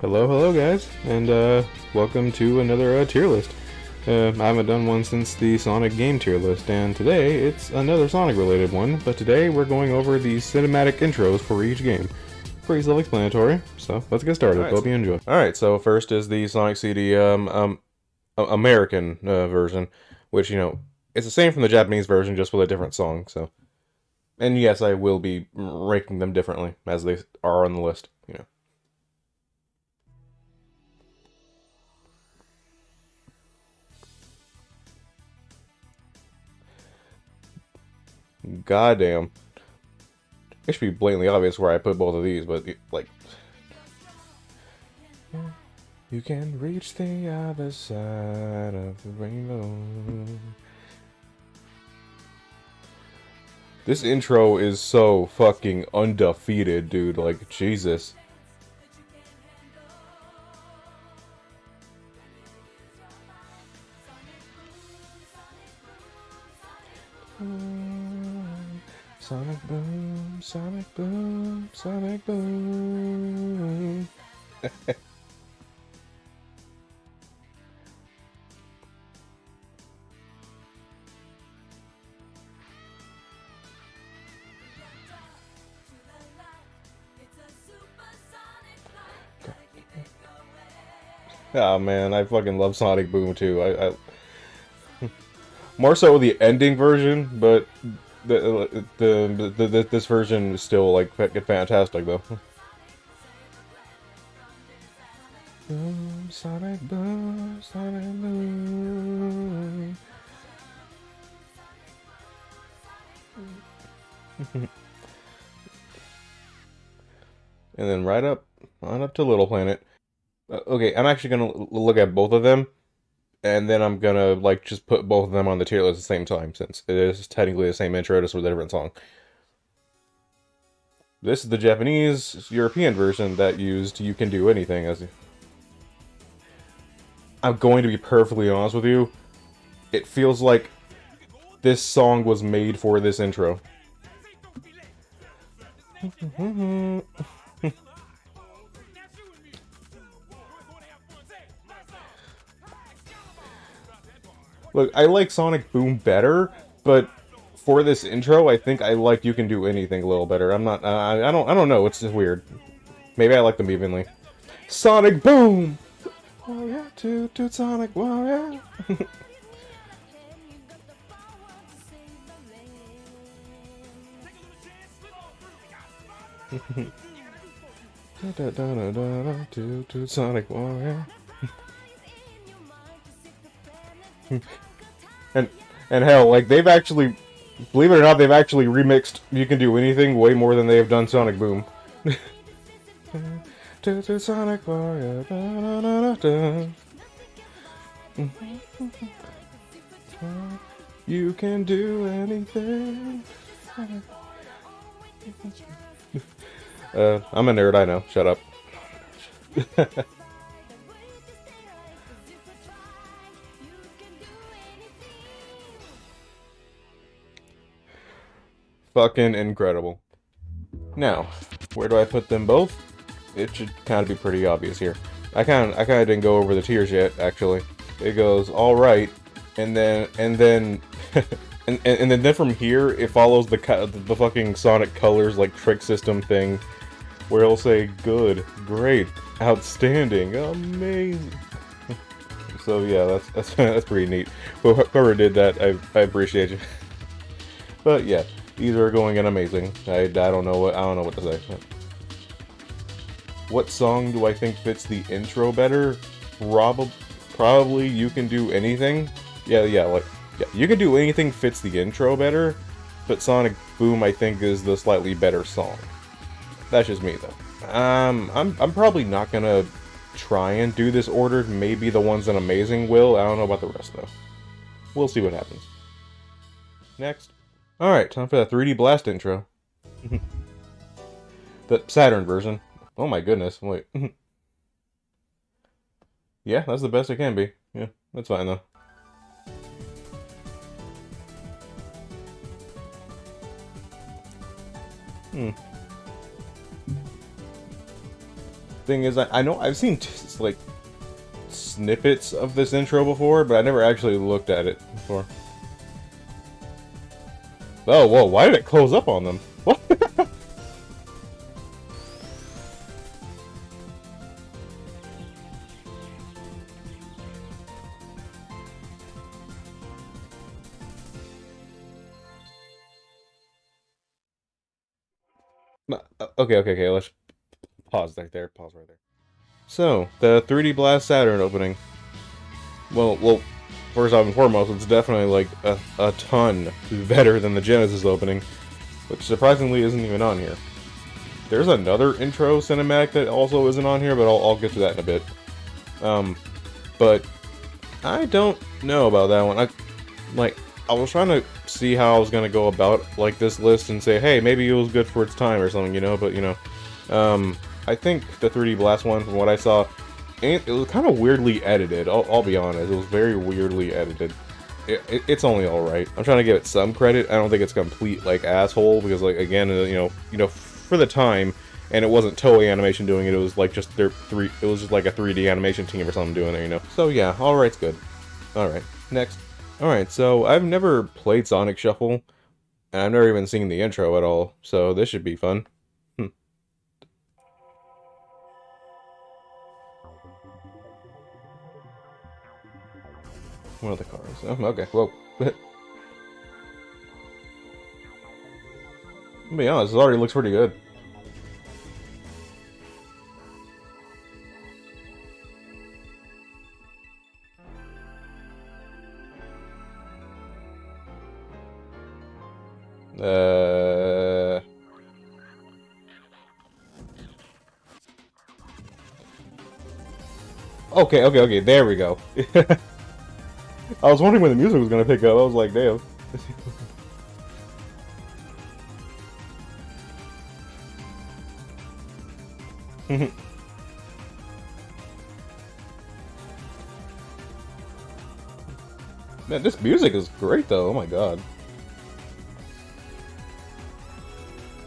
Hello, hello, guys, and uh, welcome to another uh, tier list. Uh, I haven't done one since the Sonic game tier list, and today it's another Sonic related one, but today we're going over the cinematic intros for each game. Pretty self explanatory, so let's get started. Alright, Hope you enjoy. Alright, so first is the Sonic CD um, um, American uh, version, which, you know, it's the same from the Japanese version, just with a different song, so. And yes, I will be ranking them differently as they are on the list, Goddamn. It should be blatantly obvious where I put both of these, but like. You can reach the other side of the rainbow. This intro is so fucking undefeated, dude. Like, Jesus. Sonic boom, sonic boom, sonic boom. Oh man, I fucking love Sonic Boom too. I, I more so the ending version, but the, the, the, the this version is still like fa- fantastic though. Boom, Sonic Boom, Sonic Boom. and then right up, on up to Little Planet. Uh, okay, I'm actually gonna look at both of them, and then I'm gonna like just put both of them on the tier list at the same time, since it is technically the same intro, just with a different song. This is the Japanese European version that used "You Can Do Anything" as. I'm going to be perfectly honest with you. It feels like this song was made for this intro. Look, I like Sonic Boom better, but for this intro, I think I like You Can Do Anything a little better. I'm not, uh, I, don't, I don't know. It's just weird. Maybe I like them evenly. Sonic Boom. Yeah, toot toot Sonic Warrior. Da da da da da toot toot Sonic Warrior. and and hell, like they've actually, believe it or not, they've actually remixed "You Can Do Anything" way more than they have done Sonic Boom. Sonic. You can do anything. Uh, I'm a nerd, I know. Shut up. Fucking incredible. Now, where do I put them both? It should kind of be pretty obvious here. I kind of, I kind of didn't go over the tiers yet. Actually, it goes all right, and then, and then, and, and, and then from here it follows the the fucking Sonic Colors like trick system thing, where it'll say good, great, outstanding, amazing. so yeah, that's that's that's pretty neat. Who- Whoever did that, I I appreciate you. But yeah, these are going in amazing. I, I don't know what I don't know what to say. What song do I think fits the intro better? Probably, probably you can do anything. Yeah, yeah, like yeah, you can do anything fits the intro better, but Sonic Boom I think is the slightly better song. That's just me though. Um, I'm I'm probably not gonna try and do this order. Maybe the ones that amazing will. I don't know about the rest though. We'll see what happens. Next. All right, time for that 3D Blast intro. the Saturn version. Oh my goodness! Wait. yeah, that's the best it can be. Yeah, that's fine though. Hmm. thing is, I, I know I've seen like snippets of this intro before, but I never actually looked at it before. Oh, whoa, why did it close up on them? What? Uh, okay, okay, okay, let's pause right there, pause right there. So, the 3D Blast Saturn opening. Well, well, first off and foremost, it's definitely like a, a ton better than the Genesis opening, which surprisingly isn't even on here. There's another intro cinematic that also isn't on here, but I'll, I'll get to that in a bit. Um, but I don't know about that one. I, like, I was trying to see how I was to go about, like, this list and say, hey, maybe it was good for its time or something, you know, but, you know, um, I think the 3D Blast one, from what I saw, it, was kind of weirdly edited. I'll, I'll, be honest, it was very weirdly edited. It, it, it's only all right. I'm trying to give it some credit. I don't think it's complete like asshole because like again, uh, you know, you know, for the time, and it wasn't Toei Animation doing it. It was like just their three. It was just like a 3D animation team or something doing it. You know. So yeah, all right's good. All right, next. All right, so I've never played Sonic Shuffle, and I've never even seen the intro at all. So this should be fun. One of the cars. Oh, okay, whoa. to be honest, it already looks pretty good. Uh... Okay, okay, okay, there we go. I was wondering when the music was gonna pick up. I was like, damn. Man, this music is great though. Oh my god.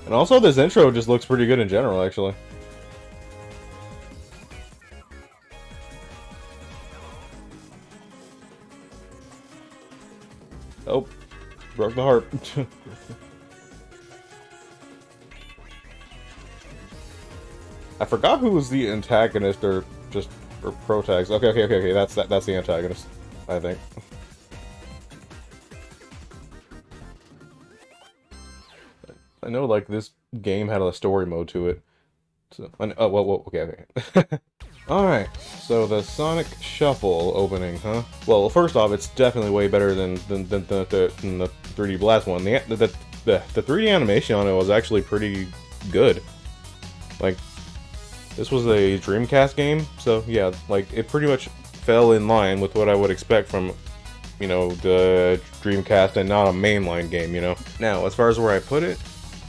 And also this intro just looks pretty good in general, actually. Broke the heart. I forgot who was the antagonist or just or protagonist. Okay, okay, okay, okay. That's that. That's the antagonist. I think. I know, like this game had a story mode to it. So, oh, well, well okay, okay. Alright, so the Sonic Shuffle opening, huh? Well, first off, it's definitely way better than, than, than, than, than the 3D Blast one. The, the, the, the 3D animation on it was actually pretty good. Like, this was a Dreamcast game, so yeah, like, it pretty much fell in line with what I would expect from, you know, the Dreamcast and not a mainline game, you know? Now, as far as where I put it,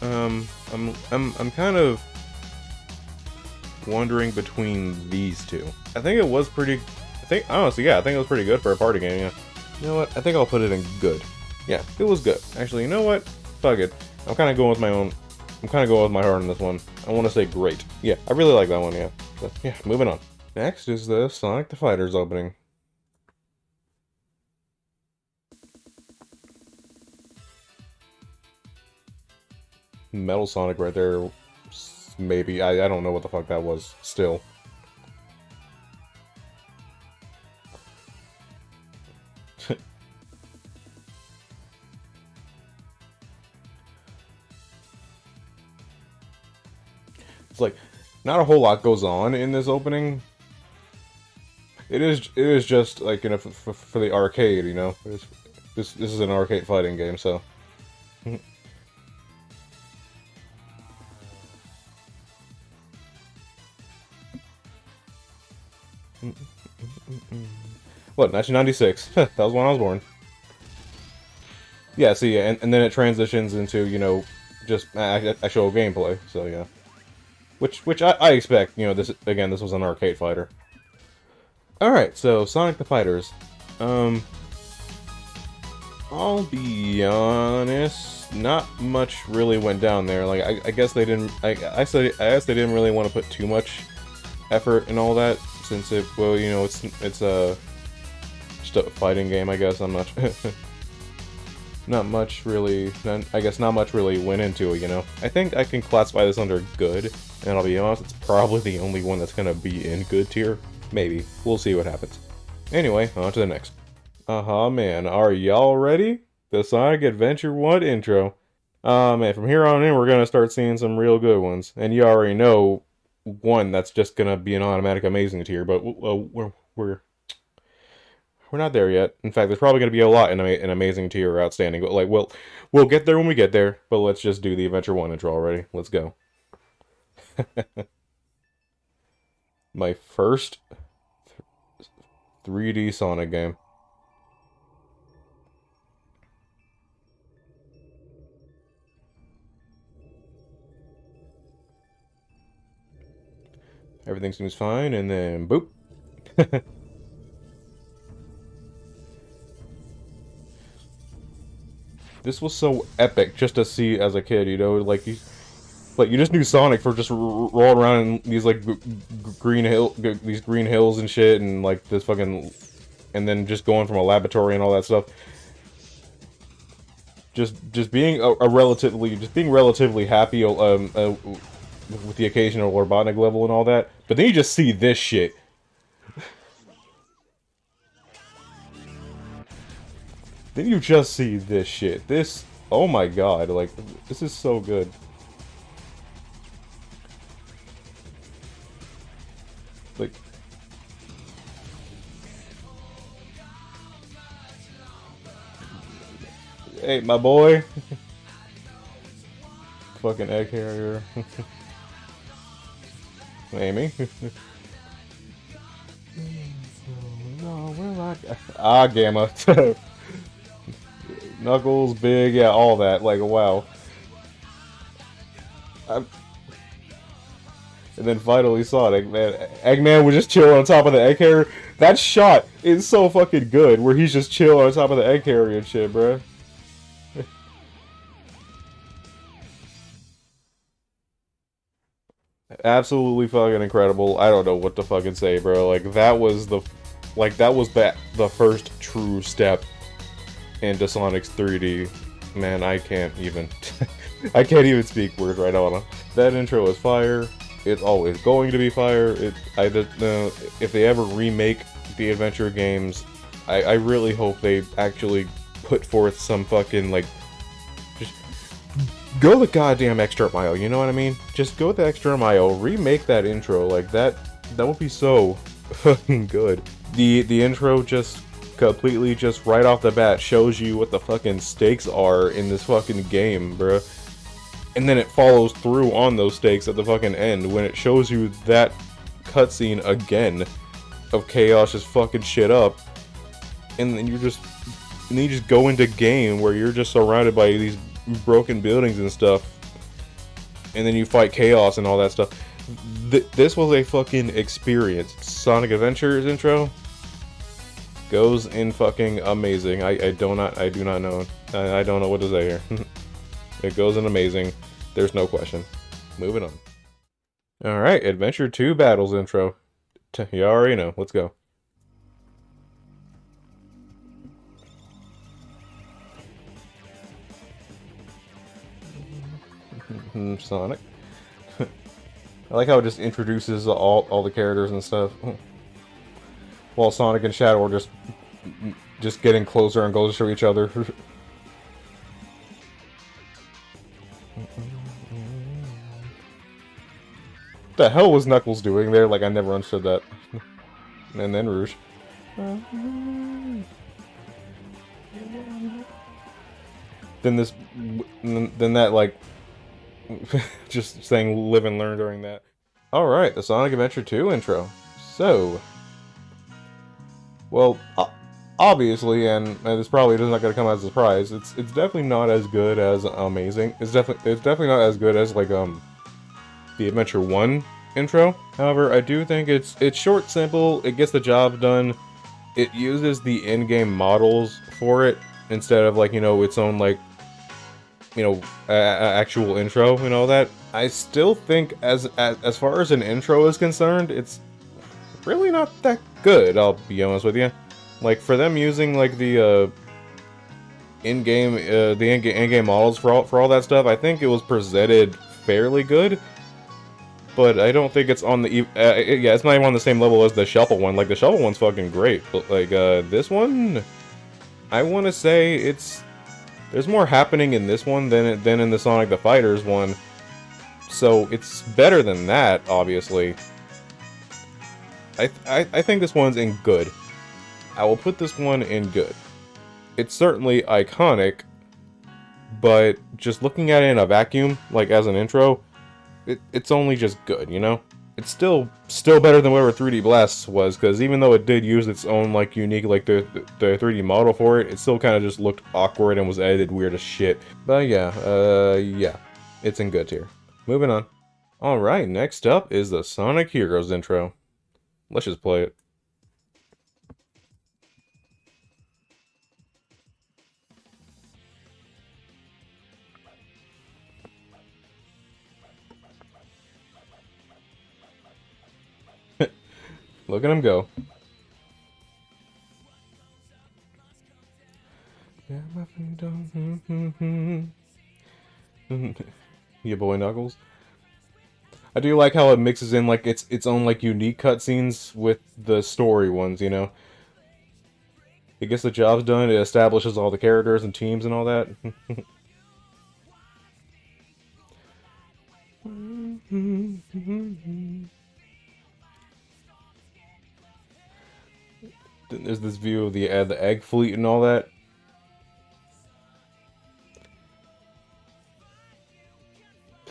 um, I'm, I'm, I'm kind of wondering between these two. I think it was pretty... I think, honestly, yeah, I think it was pretty good for a party game, yeah. You know what? I think I'll put it in good. Yeah, it was good. Actually, you know what? Fuck it. I'm kind of going with my own... I'm kind of going with my heart on this one. I want to say great. Yeah, I really like that one, yeah. So, yeah, moving on. Next is the Sonic the Fighters opening. Metal Sonic right there maybe. I, I don't know what the fuck that was, still. it's like, not a whole lot goes on in this opening. It is, it is just, like, you know, for, for the arcade, you know? It's, this, this is an arcade fighting game, so... What, 1996? that was when I was born. Yeah, see, and, and then it transitions into, you know, just actual gameplay, so yeah. Which, which I, I expect, you know, this, again, this was an arcade fighter. Alright, so, Sonic the Fighters. Um, I'll be honest, not much really went down there. Like, I, I guess they didn't, I, I, said, I guess they didn't really want to put too much effort and all that, since it, well, you know, it's it's a just a fighting game, I guess. I'm not not much really, not, I guess not much really went into it, you know. I think I can classify this under good, and I'll be honest, it's probably the only one that's gonna be in good tier. Maybe. We'll see what happens. Anyway, on to the next. Uh-huh, man. Are y'all ready? The Sonic Adventure 1 intro. Uh, man, from here on in, we're gonna start seeing some real good ones. And you already know one that's just gonna be an automatic amazing tier, but we're, we're we're not there yet. In fact, there's probably to be a lot in an amazing tier or outstanding. But like, well, we'll get there when we get there. But let's just do the Adventure One intro already. Let's go. My first 3D Sonic game. Everything seems fine, and then boop. this was so epic just to see as a kid, you know, like you, like you just knew Sonic for just rolling around in these like green hill, these green hills and shit, and like this fucking, and then just going from a laboratory and all that stuff. Just, just being a, a relatively, just being relatively happy um, uh, with the occasional Robotnik level and all that, but then you just see this shit. Then you just see this shit. This, oh my god, like, this is so good. Like, hey, my boy. Fucking egg carrier. Amy. we're ah gamma. Knuckles, big, yeah, all that. Like, wow. I'm... And then finally saw Sonic, man. Eggman was just chilling on top of the egg carrier. That shot is so fucking good, where he's just chilling on top of the egg carrier and shit, bruh. Absolutely fucking incredible. I don't know what to fucking say, bro. Like, that was the... Like, that was the, the first true step into Sonic's 3D. Man, I can't even... I can't even speak words right now. That intro is fire. It's always going to be fire. It, I know if they ever remake the adventure games. I, I really hope they actually put forth some fucking like, go the goddamn extra mile. You know what I mean? Just go the extra mile. Remake that intro like that. That would be so fucking good. The the intro just completely just right off the bat shows you what the fucking stakes are in this fucking game, bro. And then it follows through on those stakes at the fucking end when it shows you that cutscene again of Chaos just fucking shit up. And then you just and then you just go into game where you're just surrounded by these broken buildings and stuff. And then you fight Chaos and all that stuff. Th this was a fucking experience. Sonic Adventures intro goes in fucking amazing. I, I do not I do not know. I, I don't know what to say here. it goes in amazing. There's no question. Moving on. Alright, Adventure 2 Battles intro. You already know. Let's go. Mm-hmm, Sonic. I like how it just introduces all, all the characters and stuff while Sonic and Shadow are just just getting closer and closer to each other. What the hell was Knuckles doing there? Like, I never understood that. and then Rouge. then this, then that, like, just saying live and learn during that. Alright, the Sonic Adventure 2 intro. So, well, obviously, and, and this probably is not going to come as a surprise. It's it's definitely not as good as amazing. It's definitely it's definitely not as good as like um the Adventure One intro. However, I do think it's it's short, simple. It gets the job done. It uses the in-game models for it instead of like you know its own like you know, uh, actual intro and all that. I still think, as, as as far as an intro is concerned, it's really not that good. I'll be honest with you. Like for them using like the uh, in-game uh, the in-game models for all for all that stuff, I think it was presented fairly good. But I don't think it's on the uh, yeah, it's not even on the same level as the shuffle one. Like the shuffle one's fucking great, but like uh, this one, I want to say it's there's more happening in this one than than in the Sonic the Fighters one. So it's better than that, obviously. I, I, I think this one's in good. I will put this one in good. It's certainly iconic, but just looking at it in a vacuum, like as an intro, it, it's only just good, you know? It's still still better than whatever 3D Blast was, because even though it did use its own like unique like the the 3D model for it, it still kind of just looked awkward and was edited weird as shit. But yeah, uh, yeah, it's in good tier. Moving on. All right, next up is the Sonic Heroes intro. Let's just play it. Look at him go. Your hmm, hmm, hmm, boy Knuckles. I do like how it mixes in like its its own like unique cutscenes with the story ones, you know. It gets the jobs done, it establishes all the characters and teams and all that. there's this view of the uh, the egg fleet and all that.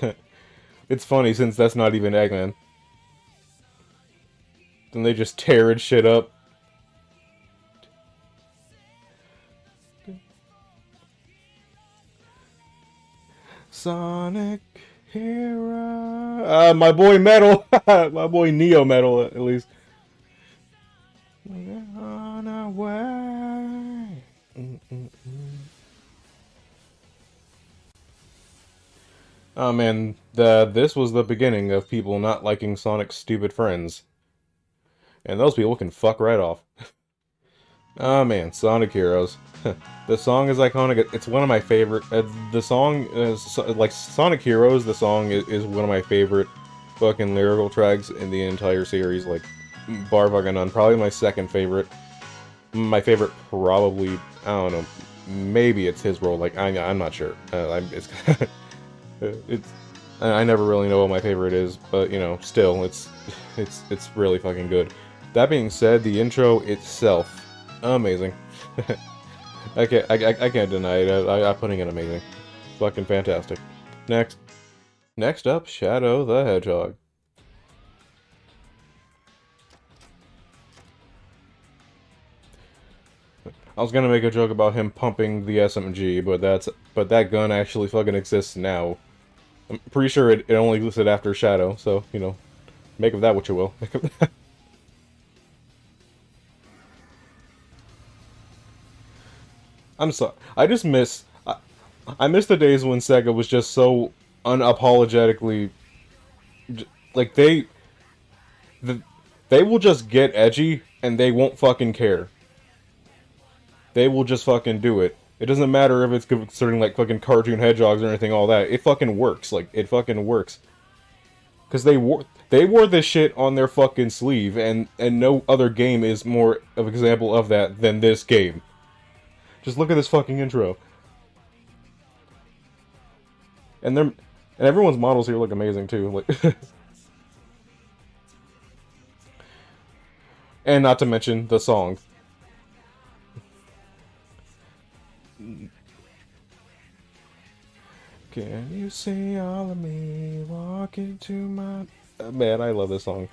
it's funny since that's not even Eggman. Then they just tear shit up. Sonic Hero. Uh, my boy Metal. my boy Neo Metal, at least. We're on our way. Mm -mm -mm. Oh man, the this was the beginning of people not liking Sonic's stupid friends. And those people can fuck right off. oh man, Sonic Heroes. the song is iconic. It's one of my favorite. Uh, the song is like Sonic Heroes. The song is, is one of my favorite fucking lyrical tracks in the entire series. Like bar. Probably my second favorite. My favorite probably, I don't know, maybe it's His World. Like, I, I'm not sure. Uh, I'm, it's, it's, I never really know what my favorite is, but, you know, still, it's, it's, it's really fucking good. That being said, the intro itself, amazing. I can't, I, I, can't deny it. I, I'm putting it amazing. Fucking fantastic. Next. Next up, Shadow the Hedgehog. I was gonna make a joke about him pumping the SMG, but that's but that gun actually fucking exists now. I'm pretty sure it, it only existed after Shadow, so, you know, make of that what you will. I'm sorry. I just miss... I, I miss the days when Sega was just so unapologetically... Like, they... The, they will just get edgy, and they won't fucking care they will just fucking do it. It doesn't matter if it's concerning like fucking cartoon hedgehogs or anything, all that. It fucking works. Like it fucking works. Cause they wore they wore this shit on their fucking sleeve, and and no other game is more of an example of that than this game. Just look at this fucking intro. And they're and everyone's models here look amazing too. Like. and not to mention the song. Can you see all of me walking to my... Uh, man, I love this song.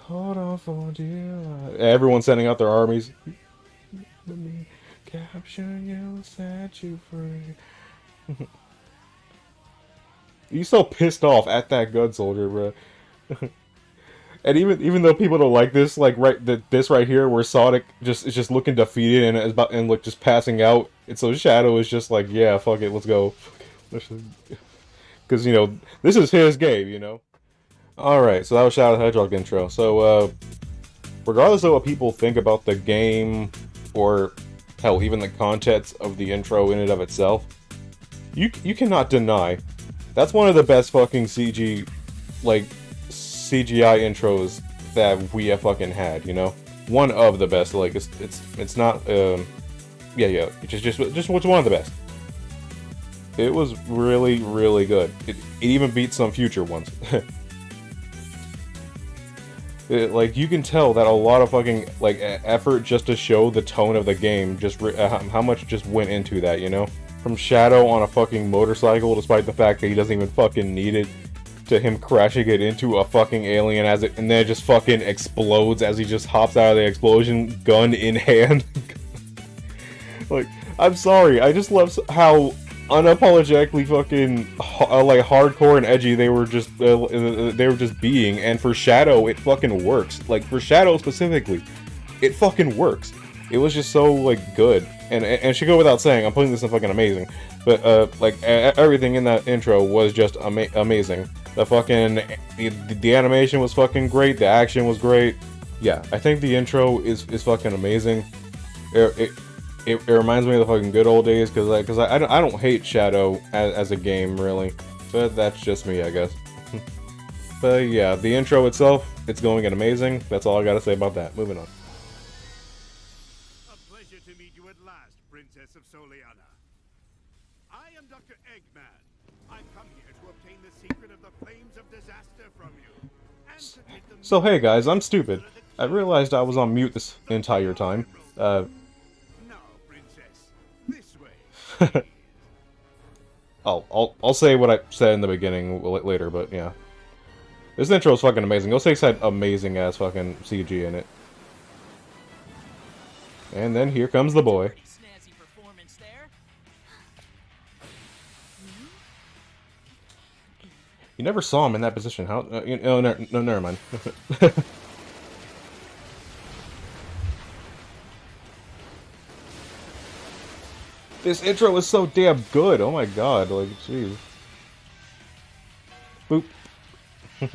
Hold on for dear life. Everyone's sending out their armies. Let me capture you, set you free. you so pissed off at that gun soldier, bro. and even even though people don't like this, like right that this right here, where Sonic just is just looking defeated and is about and like just passing out, and so Shadow is just like, yeah, fuck it, let's go. Because, you know, this is his game, you know? Alright, so that was Shadow the Hedgehog intro. So, uh, regardless of what people think about the game, or, hell, even the contents of the intro in and of itself, you, you cannot deny that's one of the best fucking CG, like, CGI intros that we have fucking had, you know? One of the best, like, it's, it's, it's not, um, yeah, yeah, just, just, just, just one of the best. It was really, really good. It, it even beat some future ones. it, like, you can tell that a lot of fucking, like, effort just to show the tone of the game, just, uh, how much just went into that, you know? From Shadow on a fucking motorcycle, despite the fact that he doesn't even fucking need it, to him crashing it into a fucking alien as it, and then it just fucking explodes as he just hops out of the explosion, gun in hand. like, I'm sorry, I just love how unapologetically fucking uh, like hardcore and edgy they were just uh, uh, they were just being and for shadow it fucking works. Like for shadow specifically it fucking works. It was just so like good. And and should go without saying i'm putting this in fucking amazing. But uh like everything in that intro was just ama amazing. The fucking the, the animation was fucking great. The action was great. Yeah i think the intro is is fucking amazing. It, it it, it, reminds me of the fucking good old days because like, cause I, I, don't, I don't hate Shadow as, as a game really, but that's just me I guess. but yeah, the intro itself, it's going in amazing. That's all I gotta say about that. Moving on. A pleasure to meet you at last, Princess of Soleanna. I am Dr. Eggman. I've come here to obtain the secret of the flames of disaster from you. so hey guys, I'm stupid. I realized I was on mute this entire time. Uh, I'll, I'll, I'll say what I said in the beginning later, but yeah. This intro is fucking amazing. Osakes had amazing ass fucking CG in it. And then here comes the boy. You never saw him in that position. How? Uh, you, oh, no, no, never mind. This intro is so damn good. Oh my god, like, jeez. Boop. I'm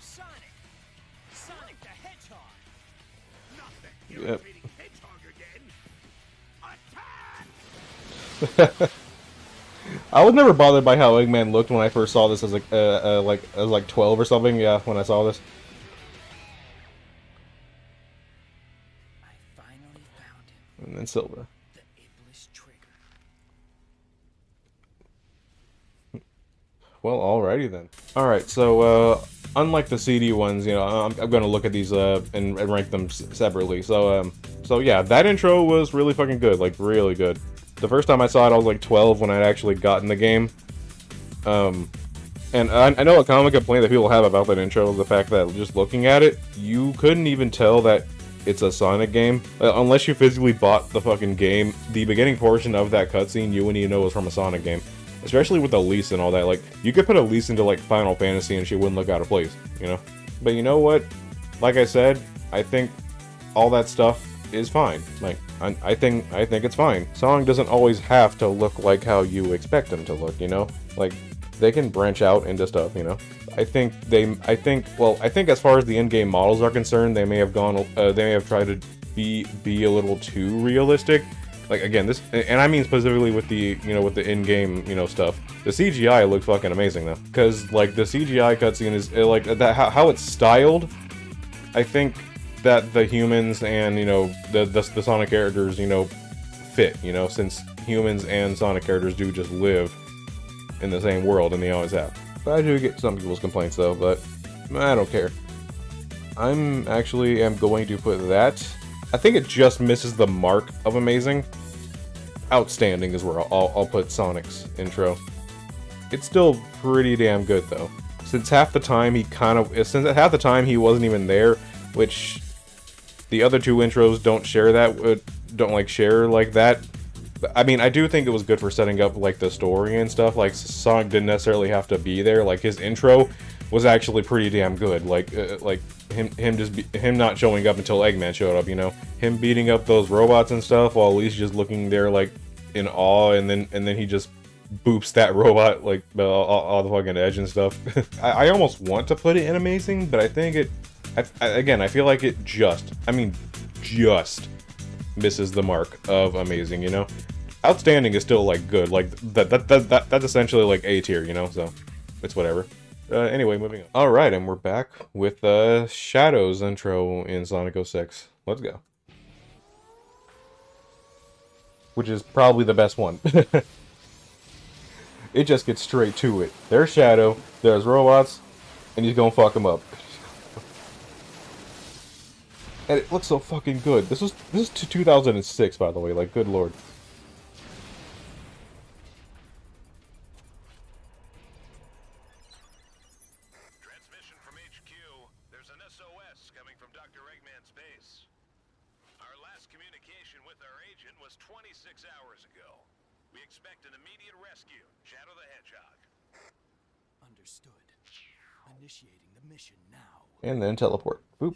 Sonic. Sonic the Hedgehog. Not the yep. hedgehog again. I was never bothered by how Eggman looked when I first saw this as like uh, uh, like as like 12 or something. Yeah, when I saw this. And then Silver. Well, alrighty then. Alright, so, uh, unlike the CD ones, you know, I'm, I'm gonna look at these, uh, and, and rank them separately. So, um, so yeah, that intro was really fucking good, like, really good. The first time I saw it, I was like 12 when I'd actually gotten the game. Um, and I, I know a common complaint that people have about that intro is the fact that just looking at it, you couldn't even tell that it's a Sonic game. Uh, unless you physically bought the fucking game, the beginning portion of that cutscene, you wouldn't even know it was from a Sonic game. Especially with Elise and all that. Like, you could put Elise into, like, Final Fantasy and she wouldn't look out of place, you know? But you know what? Like I said, I think all that stuff is fine. Like, I, I think I think it's fine. Song doesn't always have to look like how you expect them to look, you know? Like, they can branch out into stuff, you know? I think they, I think, well, I think as far as the in-game models are concerned, they may have gone, uh, they may have tried to be, be a little too realistic, like again, this, and I mean specifically with the, you know, with the in-game, you know, stuff. The CGI looked fucking amazing though, because like the CGI cutscene is like that how, how it's styled. I think that the humans and you know the, the the Sonic characters, you know, fit. You know, since humans and Sonic characters do just live in the same world, and they always have. But I do get some people's complaints though, but I don't care. I'm actually am going to put that. I think it just misses the mark of amazing outstanding is where I'll, I'll put Sonic's intro. It's still pretty damn good though. Since half the time he kind of, since half the time he wasn't even there, which the other two intros don't share that, uh, don't like share like that. I mean, I do think it was good for setting up like the story and stuff. Like Sonic didn't necessarily have to be there. Like his intro was actually pretty damn good. Like uh, like him him just be, him not showing up until Eggman showed up. You know, him beating up those robots and stuff while Elise just looking there like in awe, and then and then he just boops that robot like all, all the fucking edge and stuff. I, I, almost want to put it in amazing, but I think it. I, I, again, I feel like it just. I mean, just misses the mark of amazing. You know, outstanding is still like good. Like that. That. That. that that's essentially like A tier. You know, so it's whatever. Uh, anyway, moving on. All right, and we're back with uh, Shadow's intro in Sonic 06. Let's go. Which is probably the best one. it just gets straight to it. There's Shadow, there's robots, and he's gonna fuck them up. And it looks so fucking good. This was this is 2006, by the way. Like, good lord. And then teleport. Boop.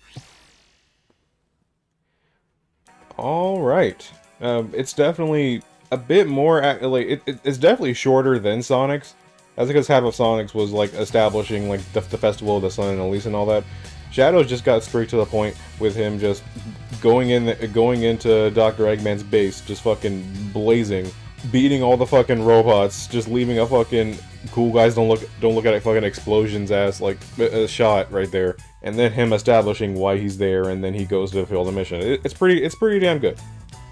All right. Um, it's definitely a bit more like it, it, it's definitely shorter than Sonic's. That's because half of Sonic's was like establishing like the, the Festival of the Sun and Elise and all that. Shadows just got straight to the point with him just going in, going into Dr. Eggman's base, just fucking blazing, beating all the fucking robots, just leaving a fucking cool guys don't look don't look at it fucking explosions ass like a shot right there and then him establishing why he's there, and then he goes to fulfill the mission. It, it's pretty, it's pretty damn good.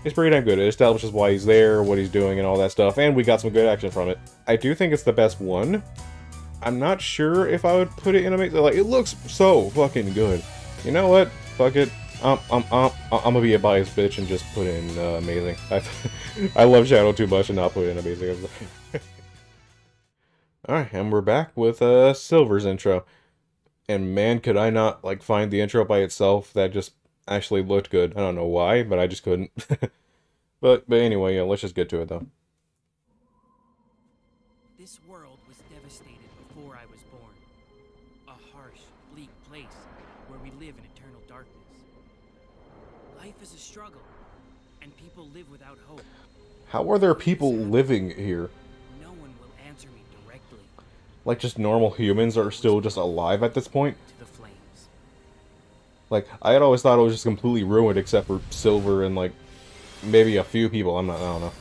It's pretty damn good. It establishes why he's there, what he's doing, and all that stuff, and we got some good action from it. I do think it's the best one. I'm not sure if I would put it in a like. It looks so fucking good. You know what? Fuck it. I'm, I'm, I'm, I'm gonna be a biased bitch and just put in uh, amazing. I, I love Shadow too much and not put in amazing. Alright, and we're back with uh, Silver's intro and man, could I not like find the intro by itself that just actually looked good. I don't know why, but I just couldn't. but but anyway, yeah, let's just get to it though. How are there people living here? like just normal humans are still just alive at this point. Like I had always thought it was just completely ruined except for Silver and like maybe a few people. I'm not. I don't know.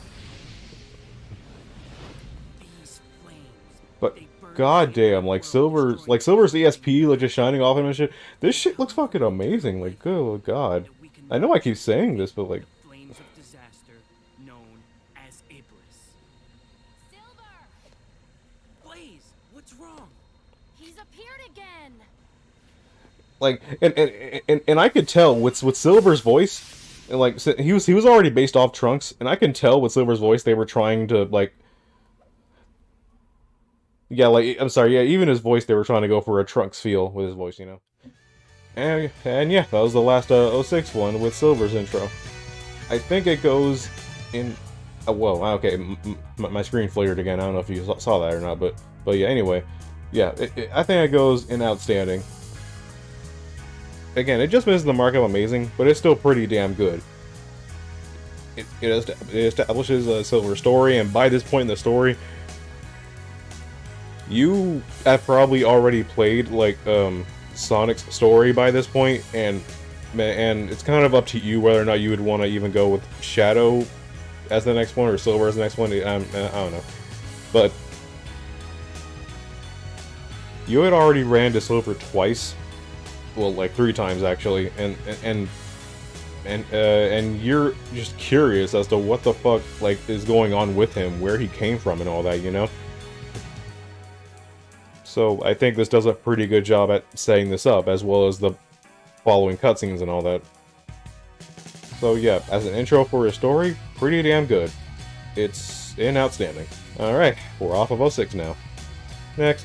But goddamn, like Silver's like Silver's ESP like just shining off him and shit. This shit looks fucking amazing. Like good oh, god. I know I keep saying this, but like like and and, and, and I could tell with with Silver's voice and like he was he was already based off Trunks and I can tell with Silver's voice they were trying to like yeah like I'm sorry yeah even his voice they were trying to go for a Trunks feel with his voice you know? And and yeah that was the last uh, 06 one with Silver's intro. I think it goes in well okay my screen flared again. I don't know if you saw that or not but but yeah anyway. Yeah it, it, I think it goes in outstanding. Again, it just misses the mark of amazing, but it's still pretty damn good. It, it, establishes a silver story, and by this point in the story, you have probably already played like um, Sonic's story by this point, and and it's kind of up to you whether or not you would want to even go with Shadow as the next one or Silver as the next one. I, I don't know, but you had already ran to Silver twice well, like three times actually, and and and uh, and you're just curious as to what the fuck like is going on with him, where he came from, and all that, you know. So I think this does a pretty good job at setting this up, as well as the following cutscenes and all that. So yeah, as an intro for a story, pretty damn good. It's in outstanding. Alright, we're off of 06 now. Next.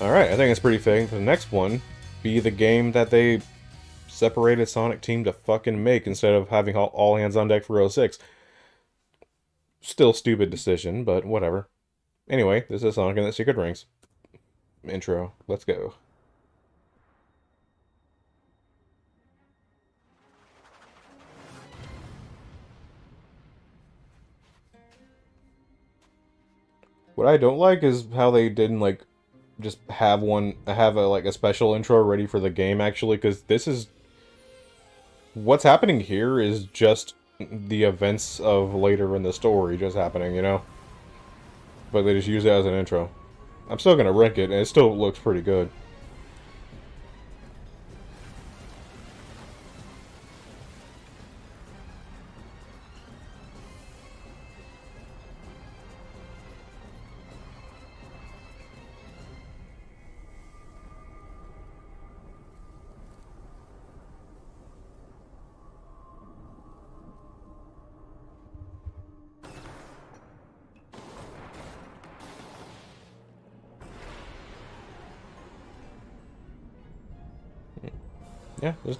Alright, I think it's pretty fitting for the next one, be the game that they separated Sonic Team to fucking make instead of having all hands on deck for 06. Still stupid decision, but whatever. Anyway, this is Sonic and the Secret Rings. Intro. Let's go. What I don't like is how they didn't like just have one have a like a special intro ready for the game actually because this is what's happening here is just the events of later in the story just happening, you know? But they just use it as an intro. I'm still gonna rank it, and it still looks pretty good.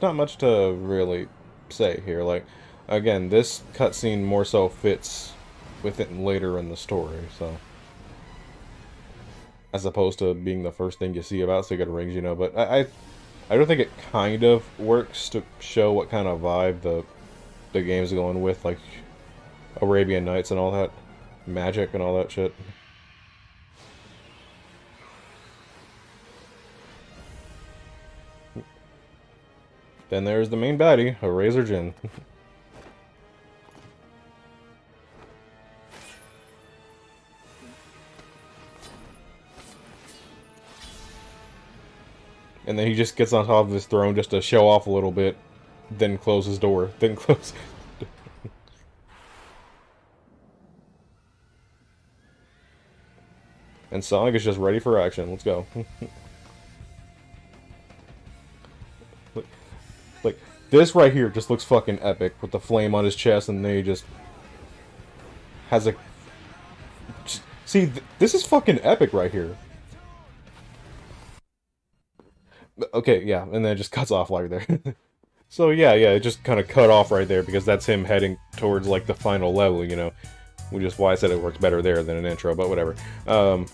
Not much to really say here. Like, again, this cutscene more so fits with it later in the story, so. As opposed to being the first thing you see about Secret Rings, you know, but I, I, I don't think it kind of works to show what kind of vibe the, the game's going with, like Arabian Nights and all that, magic and all that shit. Then there's the main baddie, Erazor Djinn. and then he just gets on top of his throne just to show off a little bit, then close his door, then close... and Sonic is just ready for action, let's go. this right here just looks fucking epic with the flame on his chest and they just has a... See, th this is fucking epic right here. Okay, yeah, and then it just cuts off right there. so yeah, yeah, it just kind of cut off right there because that's him heading towards, like, the final level, you know? Which is why I said it works better there than an intro, but whatever. Um,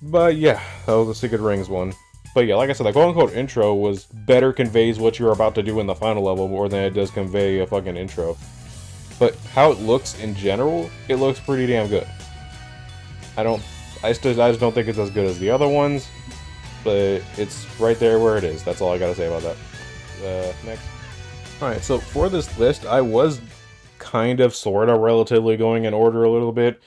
but yeah, that was the Secret Rings one. But yeah, like I said, the quote-unquote intro was better conveys what you're about to do in the final level more than it does convey a fucking intro. But how it looks in general, it looks pretty damn good. I don't, I just, I just don't think it's as good as the other ones, but it's right there where it is. That's all I gotta say about that. Uh, next. Alright, so for this list, I was kind of, sort of, relatively going in order a little bit.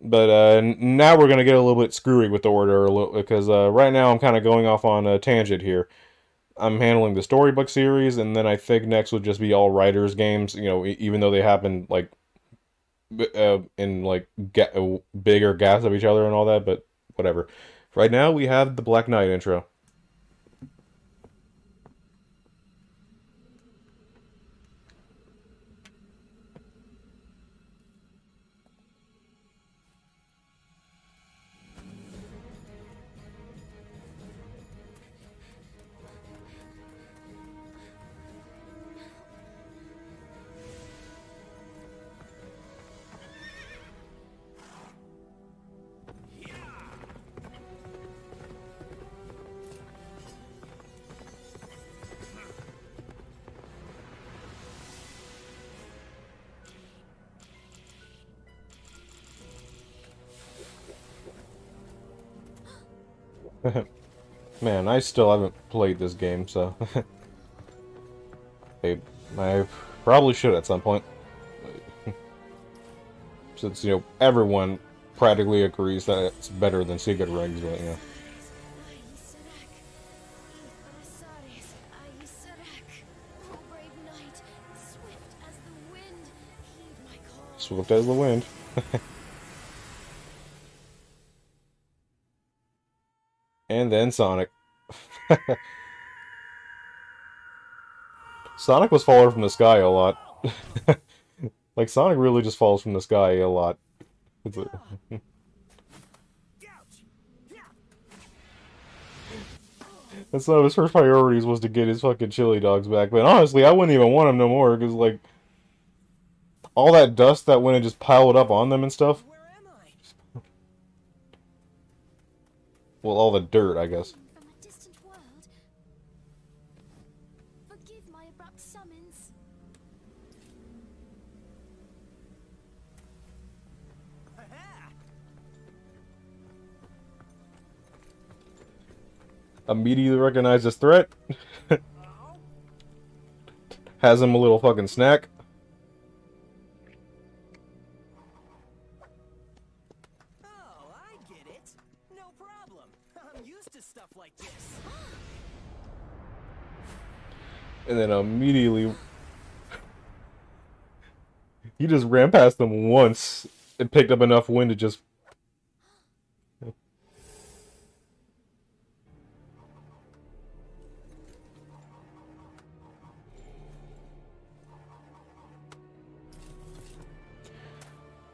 But uh, now we're going to get a little bit screwy with the order a little because uh, right now I'm kind of going off on a tangent here. I'm handling the storybook series, and then I think next would just be all Riders' games. You know, even though they happen like uh, in like ga- bigger gaps of each other and all that, but whatever. Right now we have the Black Knight intro. Man, I still haven't played this game, so... I, I probably should at some point. Since, you know, everyone practically agrees that it's better than Secret Rings, but, you know. Swift as the wind. And then Sonic. Sonic was falling from the sky a lot. like, Sonic really just falls from the sky a lot. That's of his first priorities was to get his fucking chili dogs back. But honestly, I wouldn't even want them no more, because, like, all that dust that went and just piled up on them and stuff. Well, all the dirt, I guess. Immediately recognizes threat. Has him a little fucking snack. Then immediately... he just ran past them once and picked up enough wind to just...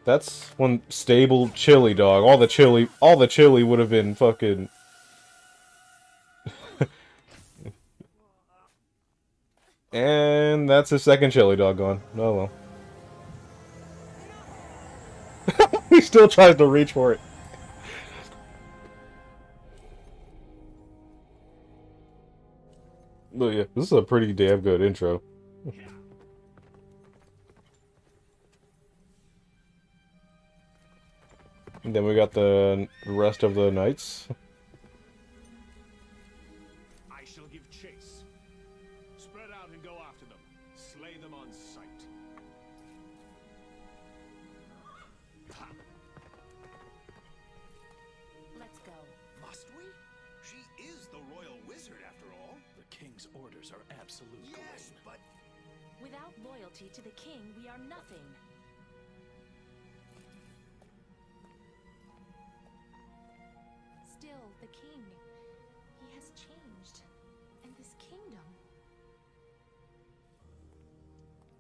That's one stable chili dog. All the chili, all the chili would have been fucking And that's his second chili dog gone. Oh well. he still tries to reach for it. But yeah, this is a pretty damn good intro. And then we got the rest of the knights.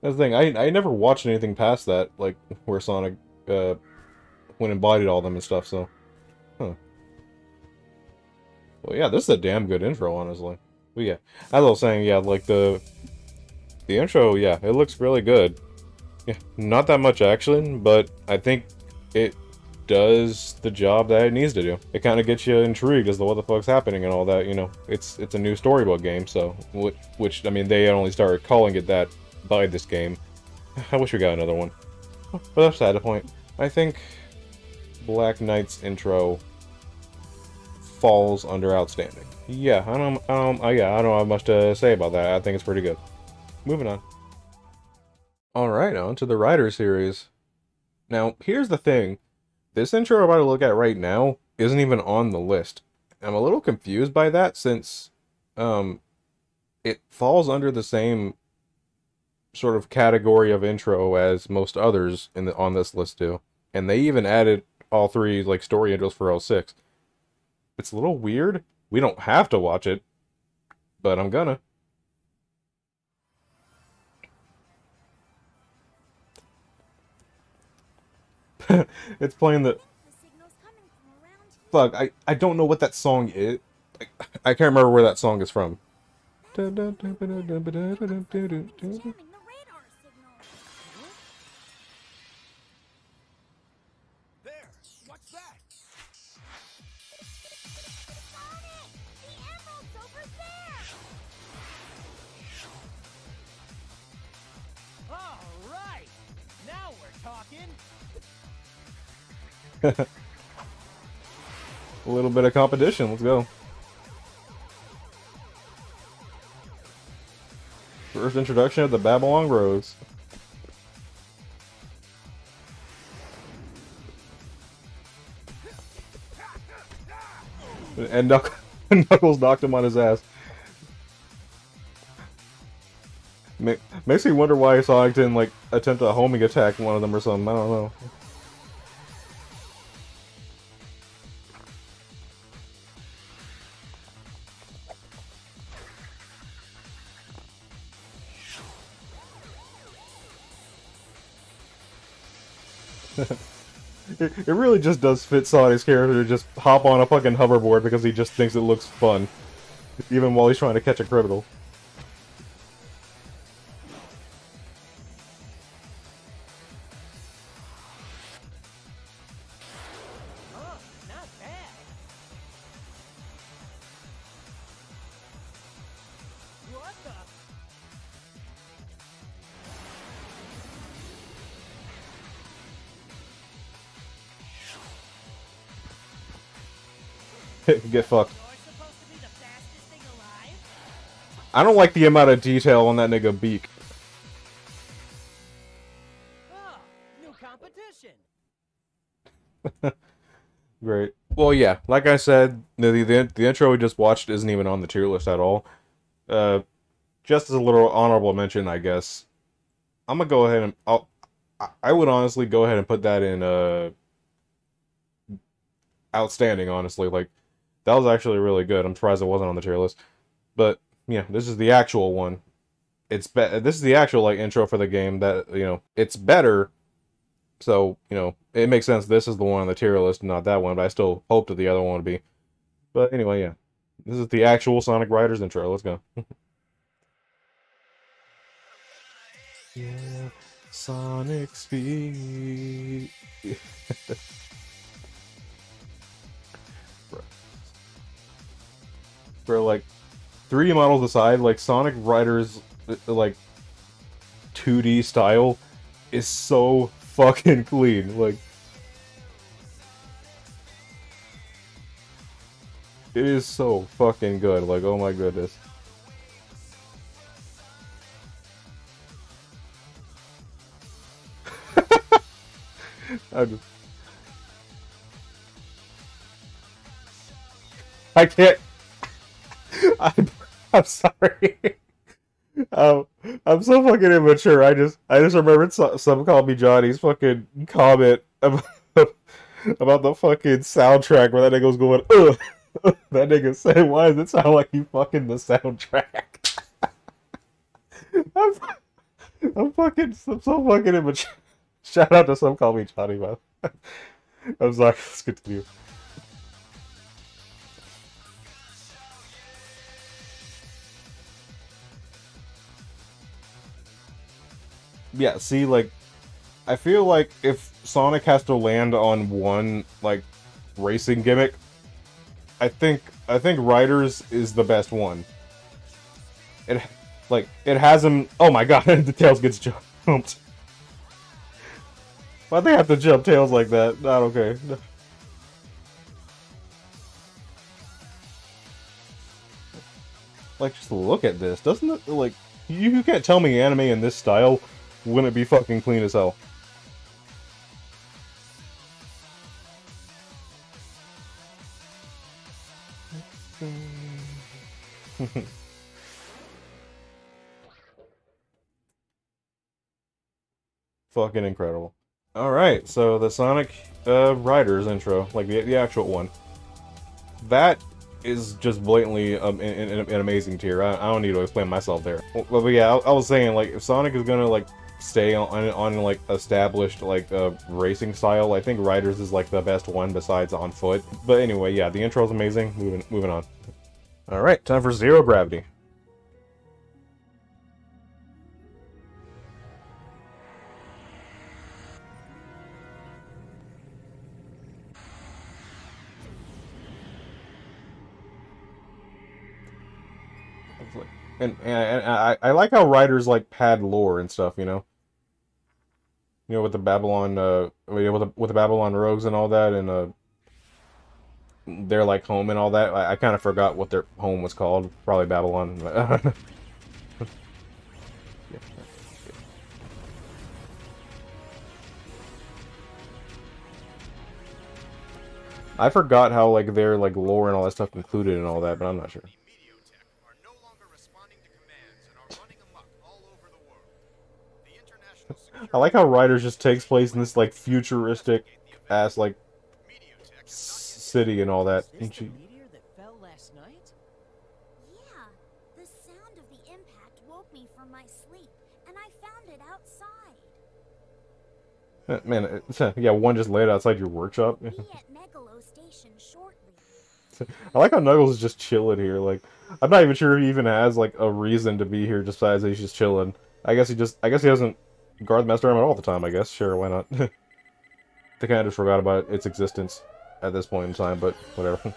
That's the thing. I I never watched anything past that, like where Sonic uh went and embodied all them and stuff. So, huh. Well, yeah, this is a damn good intro, honestly. But yeah, as I was saying, yeah, like the the intro, yeah, it looks really good. Yeah, not that much action, but I think it does the job that it needs to do. It kind of gets you intrigued as to what the fuck's happening and all that. You know, it's it's a new storybook game, so which, which I mean, they only started calling it that by this game. I wish we got another one, but that's beside the point. I think Black Knight's intro falls under outstanding. Yeah, I don't, um, yeah, I don't have much to say about that. I think it's pretty good. Moving on. All right, on to the Rider series. Now, here's the thing. This intro I'm about to look at right now isn't even on the list. I'm a little confused by that since um it falls under the same sort of category of intro as most others in the on this list do. And they even added all three like story intros for 06. It's a little weird. We don't have to watch it, but I'm gonna. it's playing the fuck. I I don't know what that song is. I, I can't remember where that song is from. A little bit of competition. Let's go. First introduction of the Babylon Rogues. And Knuckles knocked him on his ass. Makes me wonder why Sonic didn't like attempt a homing attack one of them or something. I don't know. It really just does fit Sonic's character to just hop on a fucking hoverboard because he just thinks it looks fun. Even while he's trying to catch a criminal. Get fucked. I'm supposed to be the fastest I don't like the amount of detail on that nigga beak. Oh, new competition. Great. Well, yeah, like I said, the, the the intro we just watched isn't even on the tier list at all. Uh, just as a little honorable mention, I guess. I'm gonna go ahead and I'll, I- I would honestly go ahead and put that in uh outstanding. Honestly, like that was actually really good. I'm surprised it wasn't on the tier list. But yeah, this is the actual one. It's be- this is the actual like intro for the game that you know it's better so, you know, it makes sense this is the one on the tier list, not that one, but I still hope that the other one would be. But anyway, yeah. This is the actual Sonic Riders intro. Let's go. yeah, Sonic Speed. Like, 3D models aside, like, Sonic Riders, like, 2D style is so fucking clean. Like, it is so fucking good. Like, oh my goodness. I just. I can't. I, I'm sorry. Um, I'm so fucking immature. I just, I just remembered some, some call me Johnny's fucking comment about, about the fucking soundtrack where that nigga was going, Ugh. that nigga said, "Why does it sound like you fucking the soundtrack?" I'm, I'm fucking, I'm so fucking immature. Shout out to some call me Johnny, man. I'm sorry. Let's continue. Yeah, see, like, I feel like if Sonic has to land on one like racing gimmick, I think I think Riders is the best one. It like it has him. Oh my god, the Tails gets jumped. Why'd they have to jump Tails like that? Not okay. Like, just look at this. Doesn't it, like, you, you can't tell me anime in this style wouldn't it be fucking clean as hell? fucking incredible. Alright, so the Sonic uh, Riders intro, like the, the actual one, that is just blatantly um, an, an, an amazing tier. I, I, don't need to explain myself there. Well, but yeah, I, I was saying, like, if Sonic is gonna, like, stay on, on, like established like uh, racing style. I think Riders is like the best one besides on foot. But anyway, yeah, the intro is amazing. Moving moving on. All right, time for Zero Gravity. And, and, and I, I like how Riders like pad lore and stuff, you know you know, with the Babylon, uh, with the, with the Babylon rogues and all that, and uh, their like home and all that. I, I kind of forgot what their home was called. Probably Babylon. I forgot how like their like lore and all that stuff included and all that, but I'm not sure. I like how Riders just takes place in this like futuristic ass like city and all that. Is this the meteor that fell last night? Yeah, the sound of the impact woke me from my sleep, and I found it outside. Uh, Man, yeah, one just laid outside your workshop. Be at Megalo Station shortly. I like how Knuckles is just chilling here. Like, I'm not even sure if he even has like a reason to be here, just besides he's just chilling. I guess he just, I guess he doesn't guard the Master Emerald all the time. I guess, sure, why not? they kind of just forgot about its existence at this point in time, but whatever.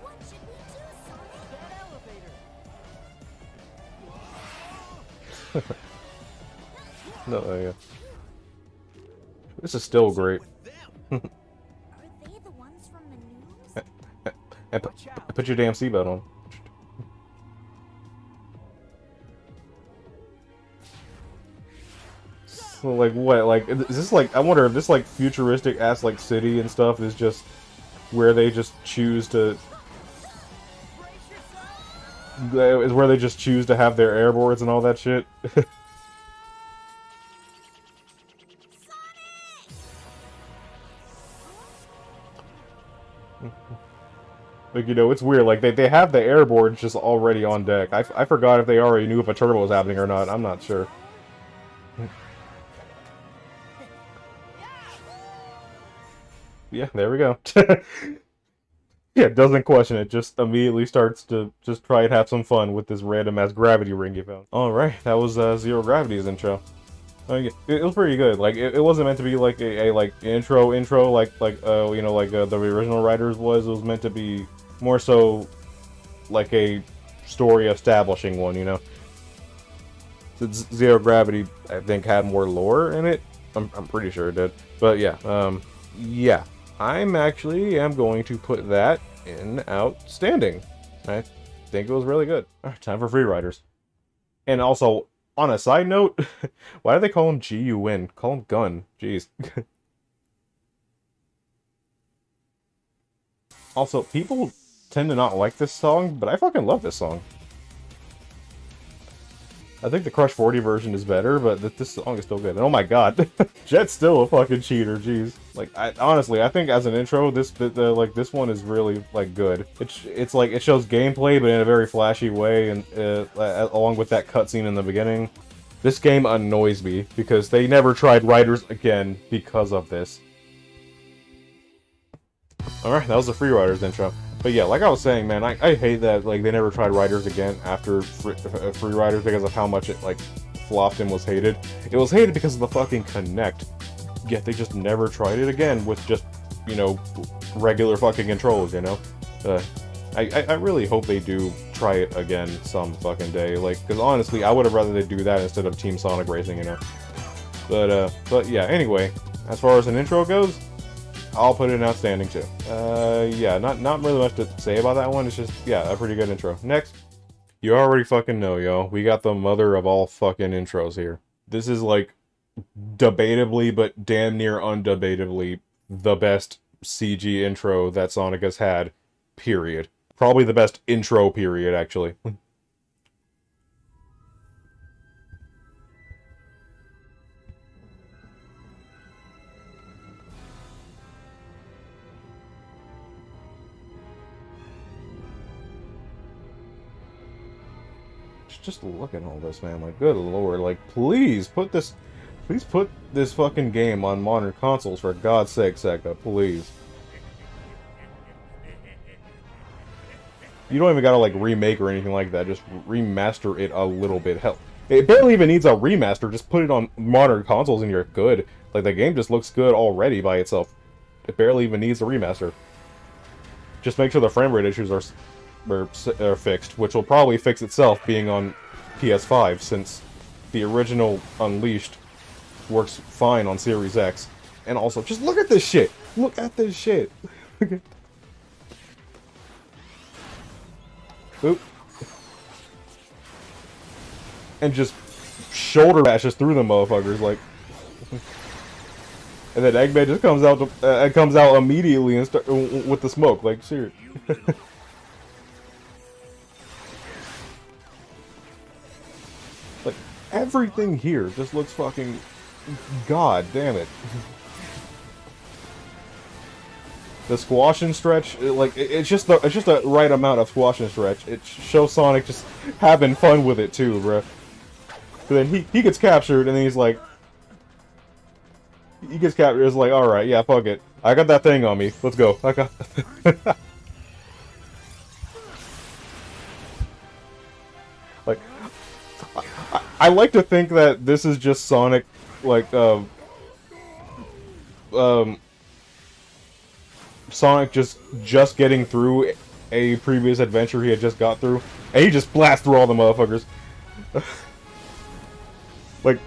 What should we do, Sonic? That elevator. no, yeah. This is still great. Are they the ones from the And pu- put your damn seatbelt on. So like what? Like is this like I wonder if this like futuristic ass like city and stuff is just where they just choose to is where they just choose to have their airboards and all that shit. like you know, it's weird. Like they they have the airboards just already on deck. I, I forgot if they already knew if a turbo was happening or not. I'm not sure. Yeah, there we go. yeah, doesn't question it. Just immediately starts to just try and have some fun with this random ass gravity ring you found. All right, that was uh, Zero Gravity's intro. Oh, yeah, it, it was pretty good. Like it, it wasn't meant to be like a, a like intro intro like like uh you know like uh, the original Riders was. It was meant to be more so like a story establishing one. You know. Zero Gravity, I think, had more lore in it. I'm, I'm pretty sure it did. But yeah, um, yeah. I'm actually am going to put that in outstanding. I think it was really good. Time for free riders. And also, on a side note, why do they call him G-U-N? Call him Gun. Jeez. also, people tend to not like this song, but I fucking love this song. I think the Crush 40 version is better, but th this song is still good. And oh my god, Jet's still a fucking cheater. Jeez, like I, honestly, I think as an intro, this the, the like this one is really like good. It's it's like it shows gameplay, but in a very flashy way, and uh, along with that cutscene in the beginning. This game annoys me because they never tried Riders again because of this. Alright, that was the Free Riders intro. But yeah, like I was saying, man, I, I hate that like they never tried Riders again after Free, uh, Free Riders because of how much it like flopped and was hated. It was hated because of the fucking Kinect. Yet they just never tried it again with just, you know, regular fucking controls, you know? Uh, I, I, really hope they do try it again some fucking day. Like, because honestly, I would have rather they do that instead of Team Sonic Racing, you know? But, uh, but yeah, anyway, as far as an intro goes, I'll put it in outstanding too. Uh, yeah, not not really much to say about that one. It's just yeah, a pretty good intro. Next, you already fucking know, yo. We got the mother of all fucking intros here. This is like debatably, but damn near undebatably, the best CG intro that Sonic has had. Period. Probably the best intro. Period. Actually. just look at all this, man. Like, good lord. Like, please put this... Please put this fucking game on modern consoles, for God's sake, Sega. Please. You don't even gotta, like, remake or anything like that. Just remaster it a little bit. Hell, it barely even needs a remaster. Just put it on modern consoles and you're good. Like, the game just looks good already by itself. It barely even needs a remaster. Just make sure the frame rate issues are are fixed, which will probably fix itself being on PS5 since the original Unleashed works fine on Series X. And also, just look at this shit! Look at this shit! Oop. And just shoulder bashes through the motherfuckers, like... and then Eggman just comes out to, uh, comes out immediately and start, with the smoke, like, seriously. everything here just looks fucking god damn it. The squash and stretch like it's just the it's just the right amount of squash and stretch. It shows sonic just having fun with it too bro but then he he gets captured and then he's like he gets captured it's like all right yeah fuck it. I got that thing on me. Let's go. I got I, like to think that this is just Sonic, like, um, um, Sonic just just getting through a previous adventure he had just got through, and he just blasts through all the motherfuckers. like,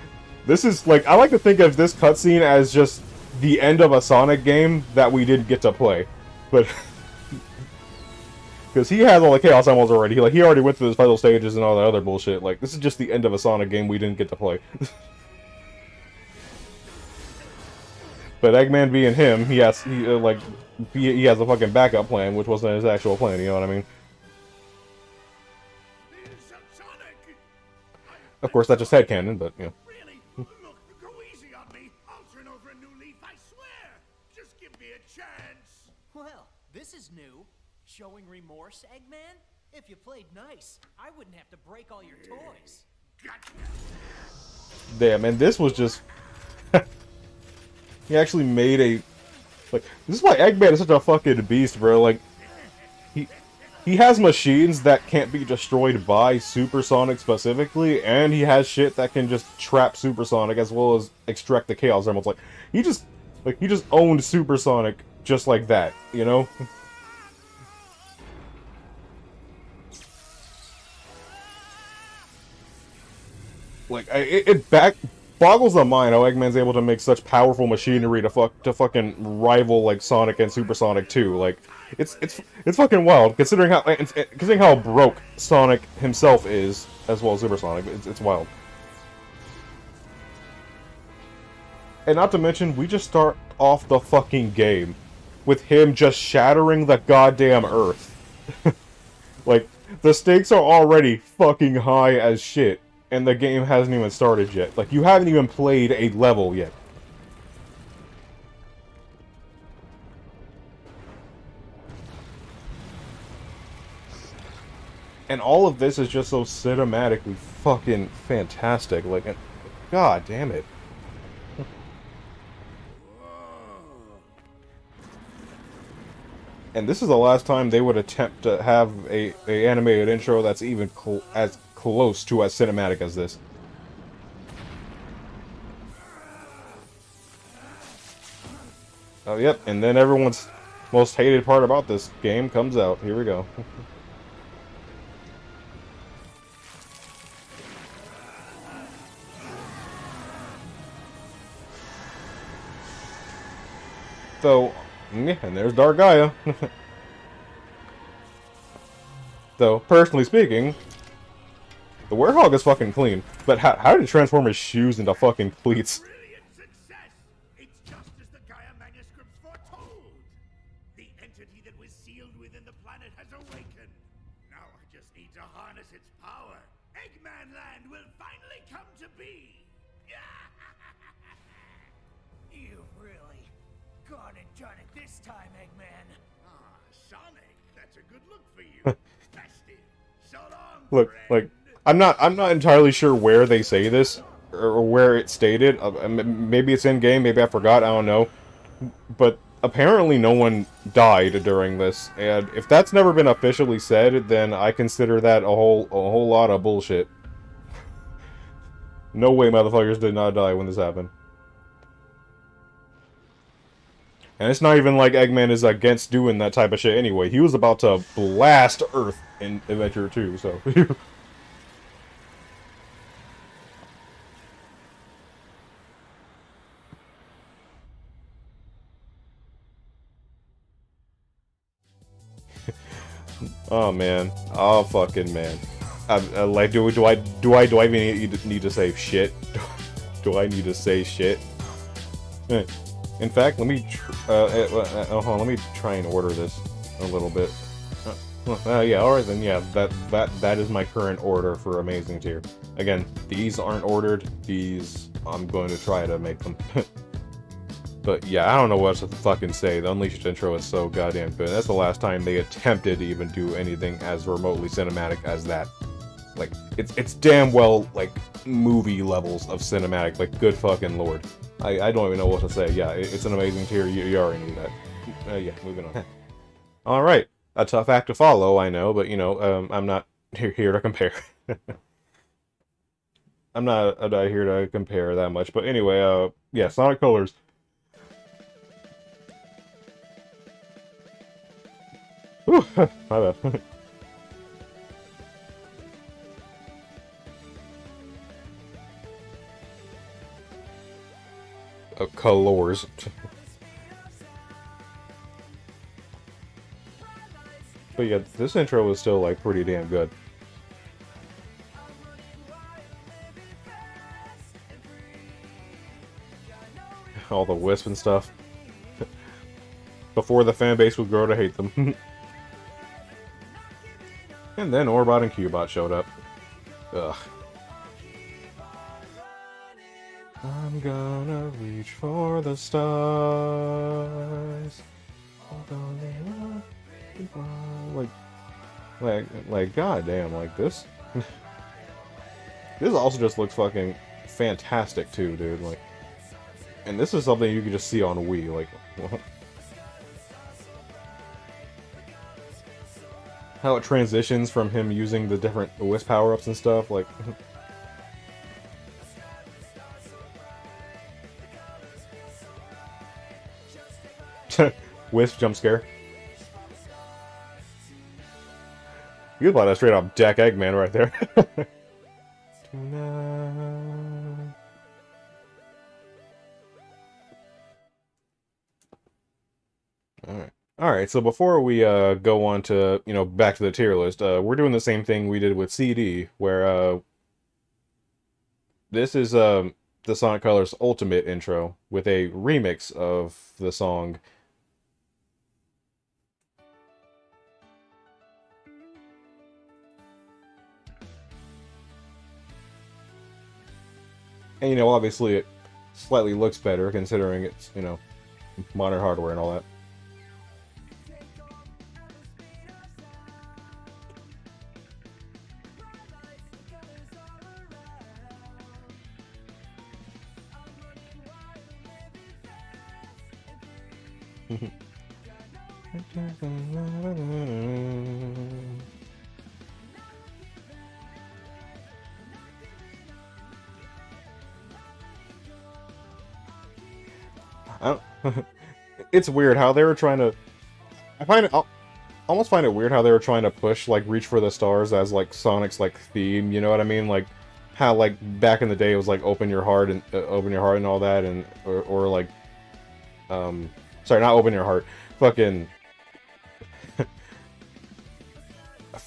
this is like I like to think of this cutscene as just the end of a Sonic game that we didn't get to play, but Because he has all the Chaos Emeralds already. He, like, he already went through the final stages and all that other bullshit. Like, this is just the end of a Sonic game we didn't get to play. but Eggman being him, he has, he, uh, like, he, he has a fucking backup plan, which wasn't his actual plan, you know what I mean? Of course, that's just headcanon, but, you know. If you played nice, I wouldn't have to break all your toys. Gotcha. Damn, and this was just... he actually made a... Like, this is why Eggman is such a fucking beast, bro. Like, he... He has machines that can't be destroyed by Supersonic specifically, and he has shit that can just trap Supersonic as well as extract the Chaos Emeralds. Like, he just... Like, he just owned Supersonic just like that, you know? like I, it, it back boggles the mind how Eggman's able to make such powerful machinery to fuck to fucking rival like Sonic and Supersonic 2. Like it's it's it's fucking wild considering how and considering how broke Sonic himself is as well as Supersonic. It's it's wild. And not to mention, we just start off the fucking game with him just shattering the goddamn Earth. like the stakes are already fucking high as shit and the game hasn't even started yet. Like, you haven't even played a level yet. And all of this is just so cinematically fucking fantastic. Like, god damn it. And this is the last time they would attempt to have a, a animated intro that's even as close to as cinematic as this. Oh, yep, and then everyone's most hated part about this game comes out. Here we go. so, yeah, and there's Dark Gaia. Though, personally speaking, the Werehog is fucking clean, but how, how did it transform his shoes into fucking cleats? Brilliant success! It's just as the Gaia manuscripts foretold. The entity that was sealed within the planet has awakened. Now I just need to harness its power. Eggman Land will finally come to be. You've really gone and done it this time, Eggman. ah, Sonic, that's a good look for you. Festive. So long, Look, friend. like, I'm not, I'm not entirely sure where they say this, or where it's stated. Uh, Maybe it's in game, maybe I forgot, I don't know. But apparently no one died during this, and if that's never been officially said, then I consider that a whole, a whole lot of bullshit. No way motherfuckers did not die when this happened. And it's not even like Eggman is against doing that type of shit anyway. He was about to blast Earth in Adventure 2, so... oh man. Oh fucking man. I, I, like, do, do I do I do I even need, need to say shit? do I need to say shit? In fact, let me tr uh, uh, uh, uh, hold on, let me try and order this a little bit. Uh, uh, yeah, alright then, yeah, that, that, that is my current order for Amazing Tier. Again, these aren't ordered, these, I'm going to try to make them. but yeah, I don't know what else to fucking say, the Unleashed intro is so goddamn good. That's the last time they attempted to even do anything as remotely cinematic as that. Like, it's, it's damn well, like, movie levels of cinematic, like, good fucking lord. I, I don't even know what to say. Yeah, it, it's an amazing tier. You, you already knew that. Uh, yeah, moving on. All right, a tough act to follow, I know, but you know, um, I'm not here, here to compare. I'm not, I'm not here to compare that much, but anyway, uh, yeah, Sonic Colors. Whew, my bad. colors. But yeah, this intro was still like pretty damn good. All the wisp and stuff. Before the fan base would grow to hate them. And then Orbot and Cubot showed up. Ugh. I'm gonna reach for the stars. Like, like, like, goddamn, like this. this also just looks fucking fantastic too, dude. Like, and this is something you can just see on Wii. Like, how it transitions from him using the different Wisp power-ups and stuff. Like. Wisp jump scare. You bought a straight up Jack Eggman right there. Alright. Alright, so before we uh, go on to, you know, back to the tier list, uh, we're doing the same thing we did with CD, where uh, this is um, the Sonic Colors Ultimate intro with a remix of the song And, you know, obviously it slightly looks better considering it's, you know, modern hardware and all that. it's weird how they were trying to. I find it. I almost find it weird how they were trying to push like "Reach for the Stars" as like Sonic's like theme. You know what I mean? Like how like back in the day it was like "Open Your Heart" and uh, "Open Your Heart" and all that, and or, or like, um, sorry, not "Open Your Heart," fucking.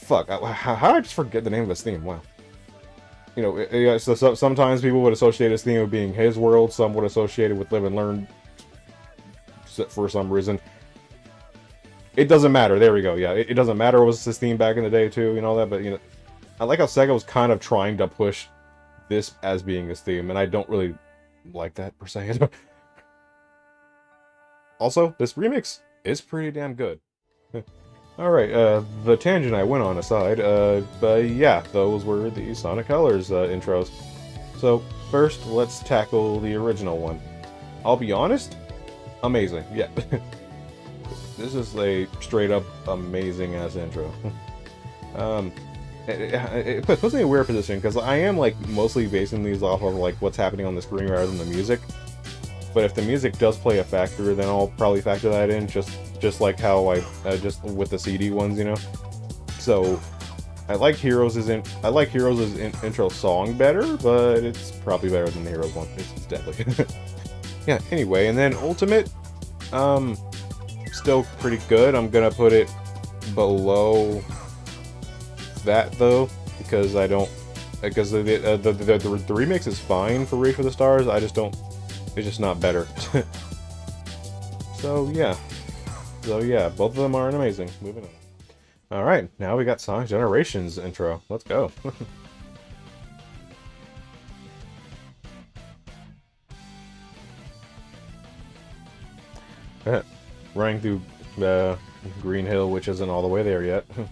Fuck! How, how I just forget the name of this theme? Wow you know, yeah, so, so, sometimes people would associate his theme with being his world, some would associate it with live and learn for some reason. It doesn't matter. There we go. Yeah, it, it doesn't matter. It was his theme back in the day too, you know that. But you know, I like how Sega was kind of trying to push this as being his theme, and I don't really like that per se. also, this remix is pretty damn good. Alright, uh, the tangent I went on aside, uh, but yeah, those were the Sonic Colors uh, intros. So, first, let's tackle the original one. I'll be honest, amazing, yeah. this is a straight-up amazing-ass intro. um, it, it, it, puts me in a weird position, because I am, like, mostly basing these off of, like, what's happening on the screen rather than the music. But if the music does play a factor, then I'll probably factor that in, just just like how I uh, just with the CD ones, you know. So I like Heroes' is in I like Heroes' in intro song better, but it's probably better than the Heroes one. It's, it's deadly. yeah. Anyway, and then Ultimate, um, still pretty good. I'm gonna put it below that though because I don't because the the, the, the, the, the remix is fine for Reach for the Stars. I just don't. It's just not better. so yeah. So yeah, both of them are amazing. Moving on. Alright, now we got Sonic Generations intro. Let's go. Running through uh, Green Hill, which isn't all the way there yet.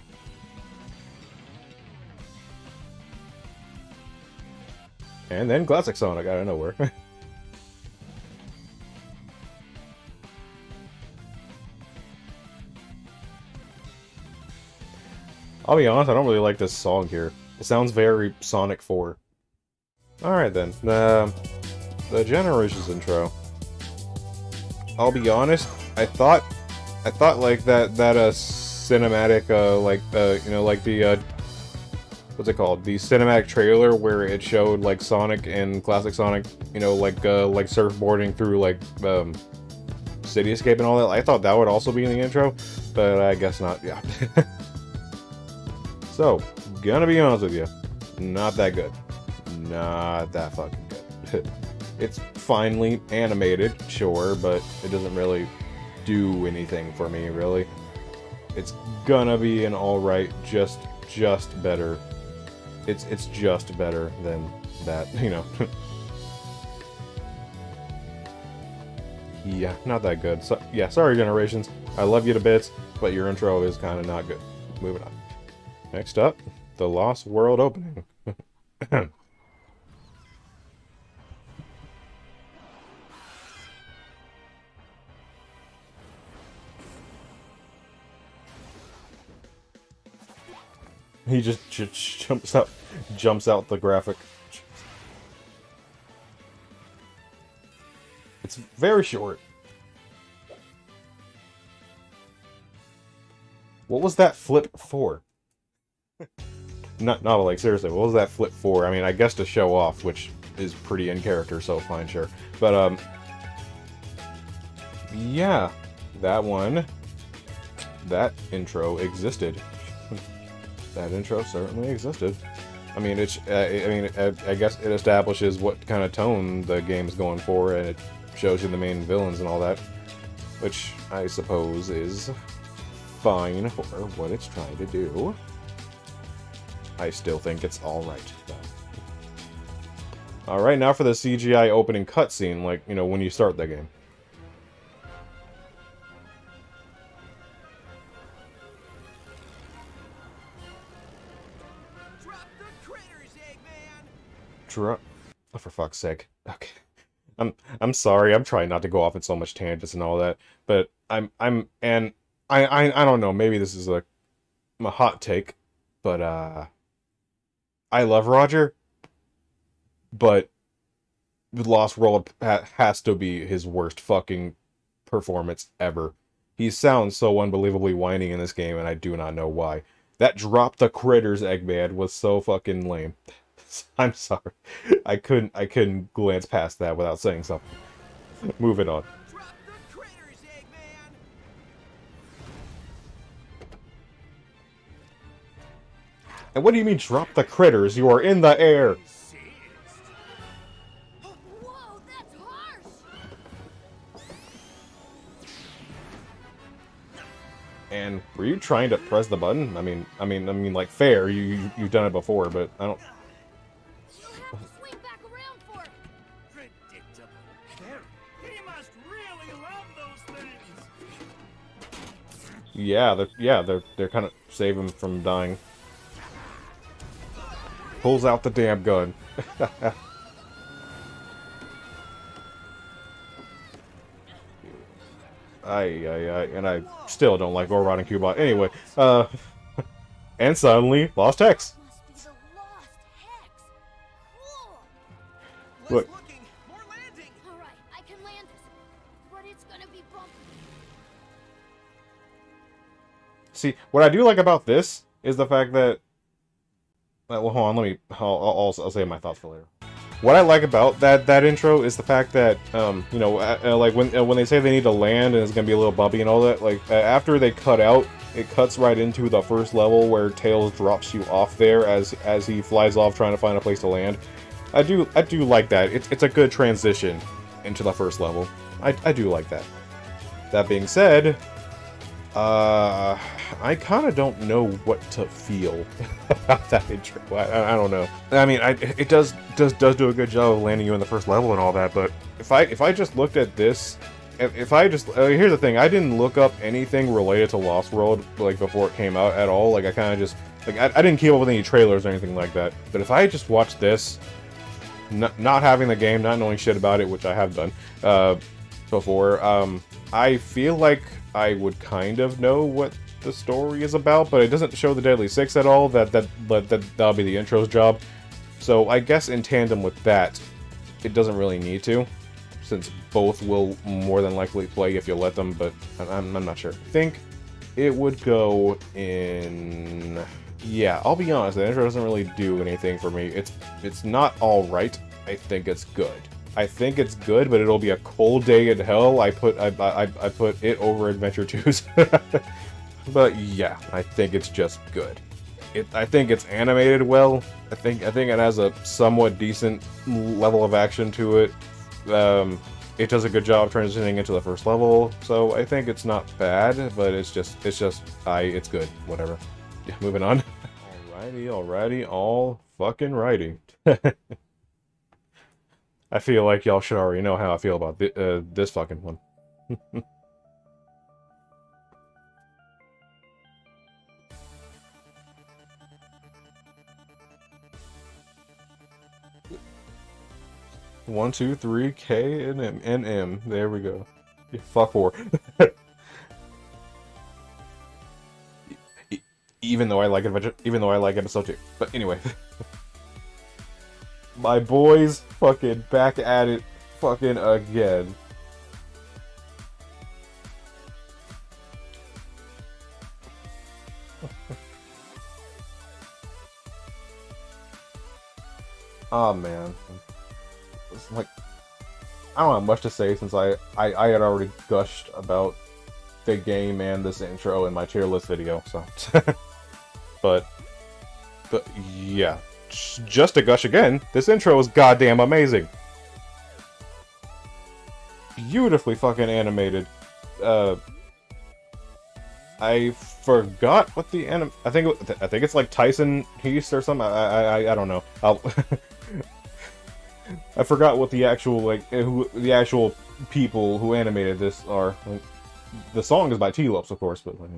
and then Classic Sonic out of nowhere. I'll be honest, I don't really like this song here. It sounds very Sonic 4. Alright then, the, the Generations intro. I'll be honest, I thought, I thought like that, that uh, cinematic, uh, like, uh, you know, like the, uh, what's it called? The cinematic trailer where it showed like Sonic and Classic Sonic, you know, like, uh, like surfboarding through like, um, City Escape and all that. I thought that would also be in the intro, but I guess not. Yeah. so, gonna be honest with you, not that good. Not that fucking good. it's finely animated, sure, but it doesn't really do anything for me, really. It's gonna be an alright, just just better. It's it's just better than that, you know. yeah, not that good. So, yeah, sorry, Generations. I love you to bits, but your intro is kind of not good. Moving on. Next up, the Lost World opening. he just jumps out, jumps out the graphic. It's very short. What was that flip for? Not, not like seriously. What was that flip for? I mean, I guess to show off, which is pretty in character, so fine, sure. But um, yeah, that one, that intro existed. that intro certainly existed. I mean, it's. Uh, I mean, I, I guess it establishes what kind of tone the game's going for, and it shows you the main villains and all that, which I suppose is fine for what it's trying to do. I still think it's alright, though. Alright, now for the CGI opening cutscene, like, you know, when you start the game. Drop the critters, Eggman! Drop... Oh, for fuck's sake. Okay. I'm I'm sorry. I'm trying not to go off in so much tangents and all that, but I'm I'm and I I I don't know. Maybe this is a a hot take, but uh, I love Roger, but the Lost World ha has to be his worst fucking performance ever. He sounds so unbelievably whiny in this game, and I do not know why. That drop the critters Eggman was so fucking lame. I'm sorry. I couldn't I couldn't glance past that without saying something. Moving on. And what do you mean drop the critters? You are in the air. Whoa! And were you trying to press the button? I mean, I mean, I mean, like fair. You, you you've done it before, but I don't. You have to swing back around for it! Predictable. There. He must really love those things. Yeah, they're yeah they're they're kind of save him from dying. Pulls out the damn gun. I, I, I, and I still don't like Orbot and Cubot. Anyway, uh, and suddenly, Lost Hex. Must be the lost hex. Cool! Look. looking, more landing! Alright, I can land it. But it's gonna be bumpy. See, what I do like about this is the fact that. Uh, well, hold on. Let me. I'll, I'll, I'll say my thoughts for later. What I like about that that intro is the fact that, um, you know, uh, uh, like when uh, when they say they need to land and it's gonna be a little bumpy and all that, like uh, after they cut out, it cuts right into the first level where Tails drops you off there as as he flies off trying to find a place to land. I do I do like that. It's it's a good transition into the first level. I I do like that. That being said, uh, I kind of don't know what to feel about that intro. I, I don't know. I mean, I, it does does does do a good job of landing you in the first level and all that. But if I if I just looked at this, if, I just uh, here's the thing, I didn't look up anything related to Lost World like before it came out at all. Like I kind of just like I, I didn't keep up with any trailers or anything like that. But if I just watched this, not, not having the game, not knowing shit about it, which I have done uh, before, um, I feel like I would kind of know what the story is about, but it doesn't show the Deadly Six at all. That that but that that'll be the intro's job. So I guess in tandem with that, it doesn't really need to, since both will more than likely play if you let them. But I'm, I'm not sure. I think it would go in. Yeah, I'll be honest. The intro doesn't really do anything for me. It's it's not all right. I think it's good. I think it's good, but it'll be a cold day in hell. I put I I, I put it over Adventure 2's. but yeah, I think it's just good. It I think it's animated well. I think I think it has a somewhat decent level of action to it. Um, it does a good job transitioning into the first level, so I think it's not bad, but it's just it's just I it's good. Whatever. Yeah, moving on. Alrighty, alrighty, all fucking righty. I feel like y'all should already know how I feel about thi uh, this fucking one. One, two, three, K and M and M. There we go. Yeah, fuck four. Even though I like adventure, even though I like episode two. But anyway. My boys fucking back at it fucking again. oh man. Like I don't have much to say since I, I, I had already gushed about the game and this intro in my tier list video, so but but yeah just to gush again, this intro is goddamn amazing. Beautifully fucking animated. Uh, I forgot what the anim. I think I think it's like Tyson Hesse or something. I I I don't know. I'll I forgot what the actual like eh, who the actual people who animated this are. Like, the song is by Tee Lopes, of course, but. Like,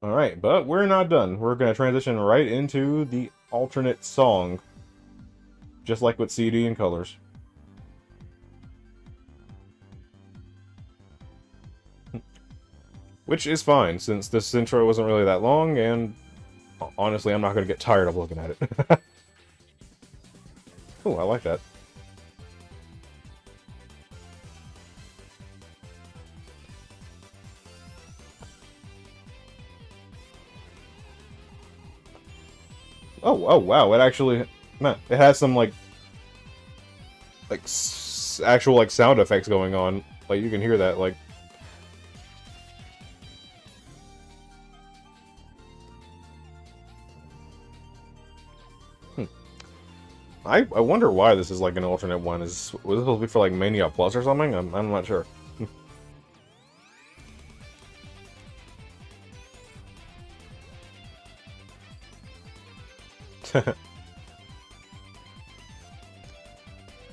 Alright, but we're not done. We're going to transition right into the alternate song. Just like with CD and colors. Which is fine, since this intro wasn't really that long, and honestly, I'm not going to get tired of looking at it. oh, I like that. Oh, oh, wow! It actually, it has some like, like actual like sound effects going on. Like you can hear that. Like, I I wonder why this is like an alternate one. Is was supposed to be for like Mania Plus or something? I'm I'm not sure.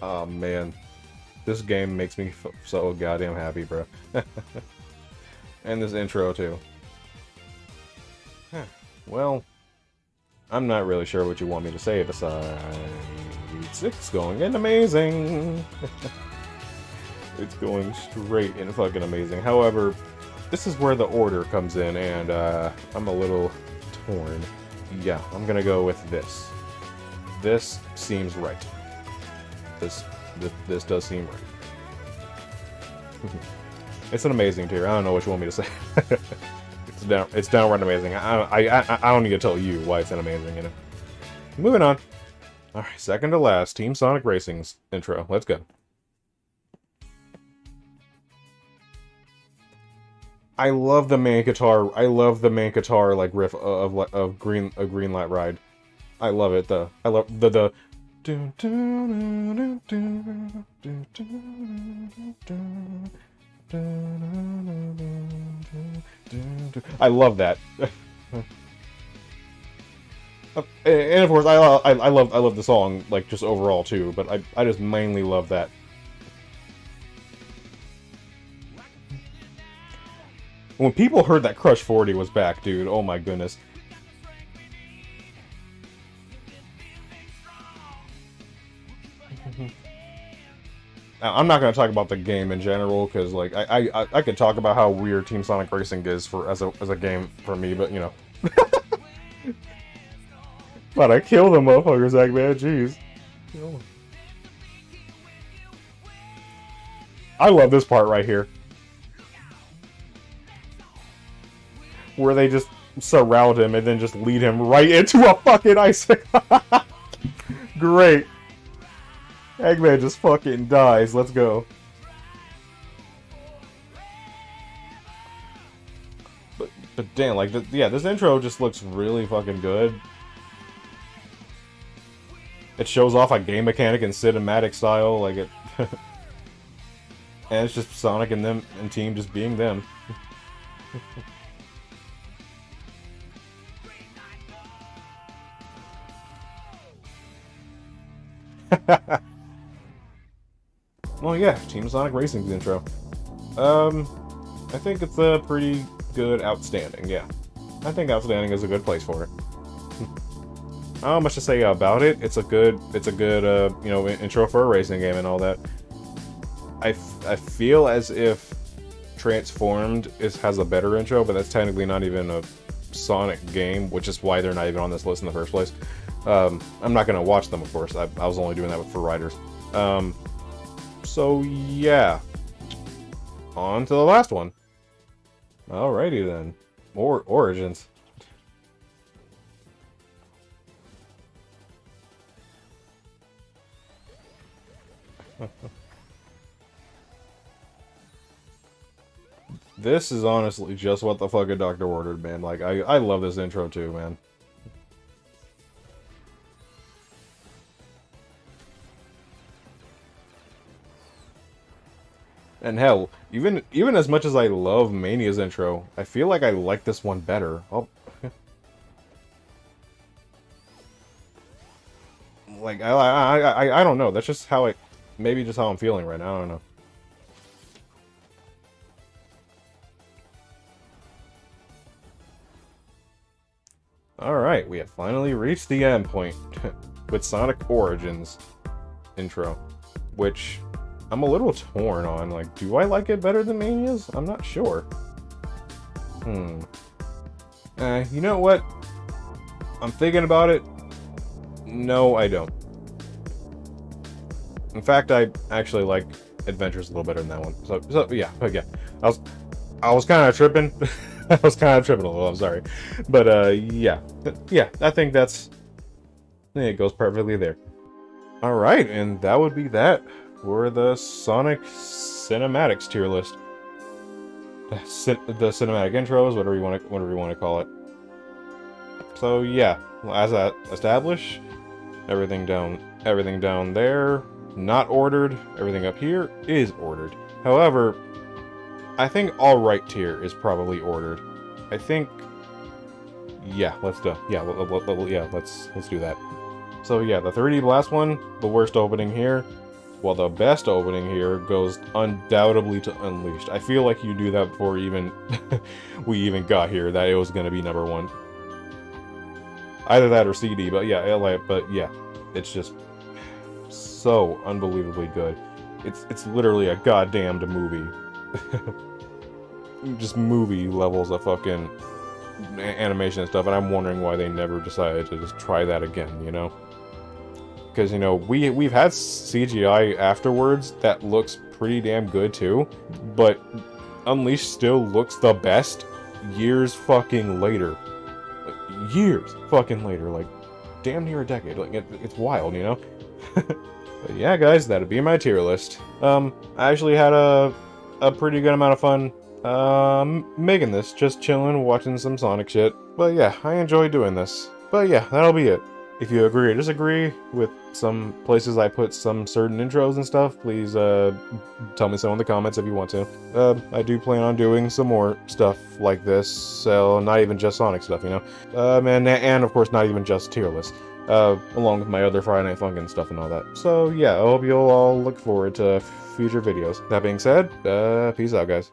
oh man, this game makes me so goddamn happy, bro. and this intro too. well, I'm not really sure what you want me to say besides it's going in amazing. it's going straight in fucking amazing. However, this is where the order comes in, and uh, I'm a little torn. Yeah, I'm gonna go with this. This seems right. This this, does seem right. it's an amazing tier. I don't know what you want me to say. it's down it's downright amazing. I, I I I don't need to tell you why it's an amazing. You know. Moving on. All right, second to last, Team Sonic Racing's intro. Let's go. I love the main guitar. I love the main guitar like riff of of, of Green a Green Light Ride. I love it. The I love the the. I love that. Uh, and of course, I, I I love I love the song like just overall too. But I I just mainly love that When people heard that Crush 40 was back, dude, oh my goodness. I'm not going to talk about the game in general because, like, I, I I could talk about how weird Team Sonic Racing is for as a as a game for me, but you know. but I kill the motherfuckers, like man, jeez. I love this part right here. where they just surround him and then just lead him right into a fucking ice. Great. Eggman just fucking dies. Let's go. But, but damn, like, th yeah, this intro just looks really fucking good. It shows off a game mechanic in cinematic style, like it... and it's just Sonic and them and team just being them. well, yeah, Team Sonic Racing's intro. Um, I think it's a pretty good outstanding, yeah. I think outstanding is a good place for it. I don't much to say about it. It's a good, it's a good, uh, you know, intro for a racing game and all that. I, I feel as if Transformed is has a better intro, but that's technically not even a Sonic game, which is why they're not even on this list in the first place. Um, I'm not to watch them, of course. I, I, was only doing that for Riders. Um, so, yeah. On to the last one. Alrighty then. Or Origins. this is honestly just what the fuck a doctor ordered, man. Like, I, I love this intro too, man. And hell, even even as much as I love Mania's intro, I feel like I like this one better. Oh. like I, I I I don't know. That's just how I maybe just how I'm feeling right now. I don't know. Alright, we have finally reached the end point with Sonic Origins intro, which I'm a little torn on. Like, do I like it better than Mania's? I'm not sure. Hmm. Uh, you know what? I'm thinking about it. No, I don't. In fact, I actually like Adventures a little better than that one. So, so yeah, yeah. I was, I was kind of tripping. I was kind of tripping a little. I'm sorry, but uh, yeah, yeah. I think that's. I think it goes perfectly there. All right, and that would be that for the Sonic Cinematics tier list. The, the cinematic intros, whatever you want to, whatever you want to call it. So yeah, as I establish, everything down, everything down there, not ordered. Everything up here is ordered. However, I think all right tier is probably ordered. I think, yeah, let's do, yeah, yeah, let's let's do that. So yeah, the 3D Blast one, the worst opening here. Well, the best opening here goes undoubtedly to Unleashed. I feel like you do that before even we even got here, that it was going to be number one. Either that or CD, but yeah, but yeah, it's just so unbelievably good. It's it's literally a goddamned movie. just movie levels of fucking animation and stuff, and I'm wondering why they never decided to just try that again, you know? because you know we we've had CGI afterwards that looks pretty damn good too, but Unleashed still looks the best years fucking later. Like, years fucking later, like damn near a decade. Like it, it's wild, you know. but yeah, guys, that'd be my tier list. Um, I actually had a a pretty good amount of fun um making this, just chilling, watching some Sonic shit. But yeah, I enjoy doing this. But yeah, that'll be it. If you agree or disagree with some places I put some certain intros and stuff, please uh, tell me so in the comments if you want to. Uh, I do plan on doing some more stuff like this, so not even just Sonic stuff, you know? Um, and, and of course not even just tier list, uh, along with my other Friday Night Funkin' stuff and all that. So yeah, I hope you'll all look forward to future videos. That being said, uh, peace out guys.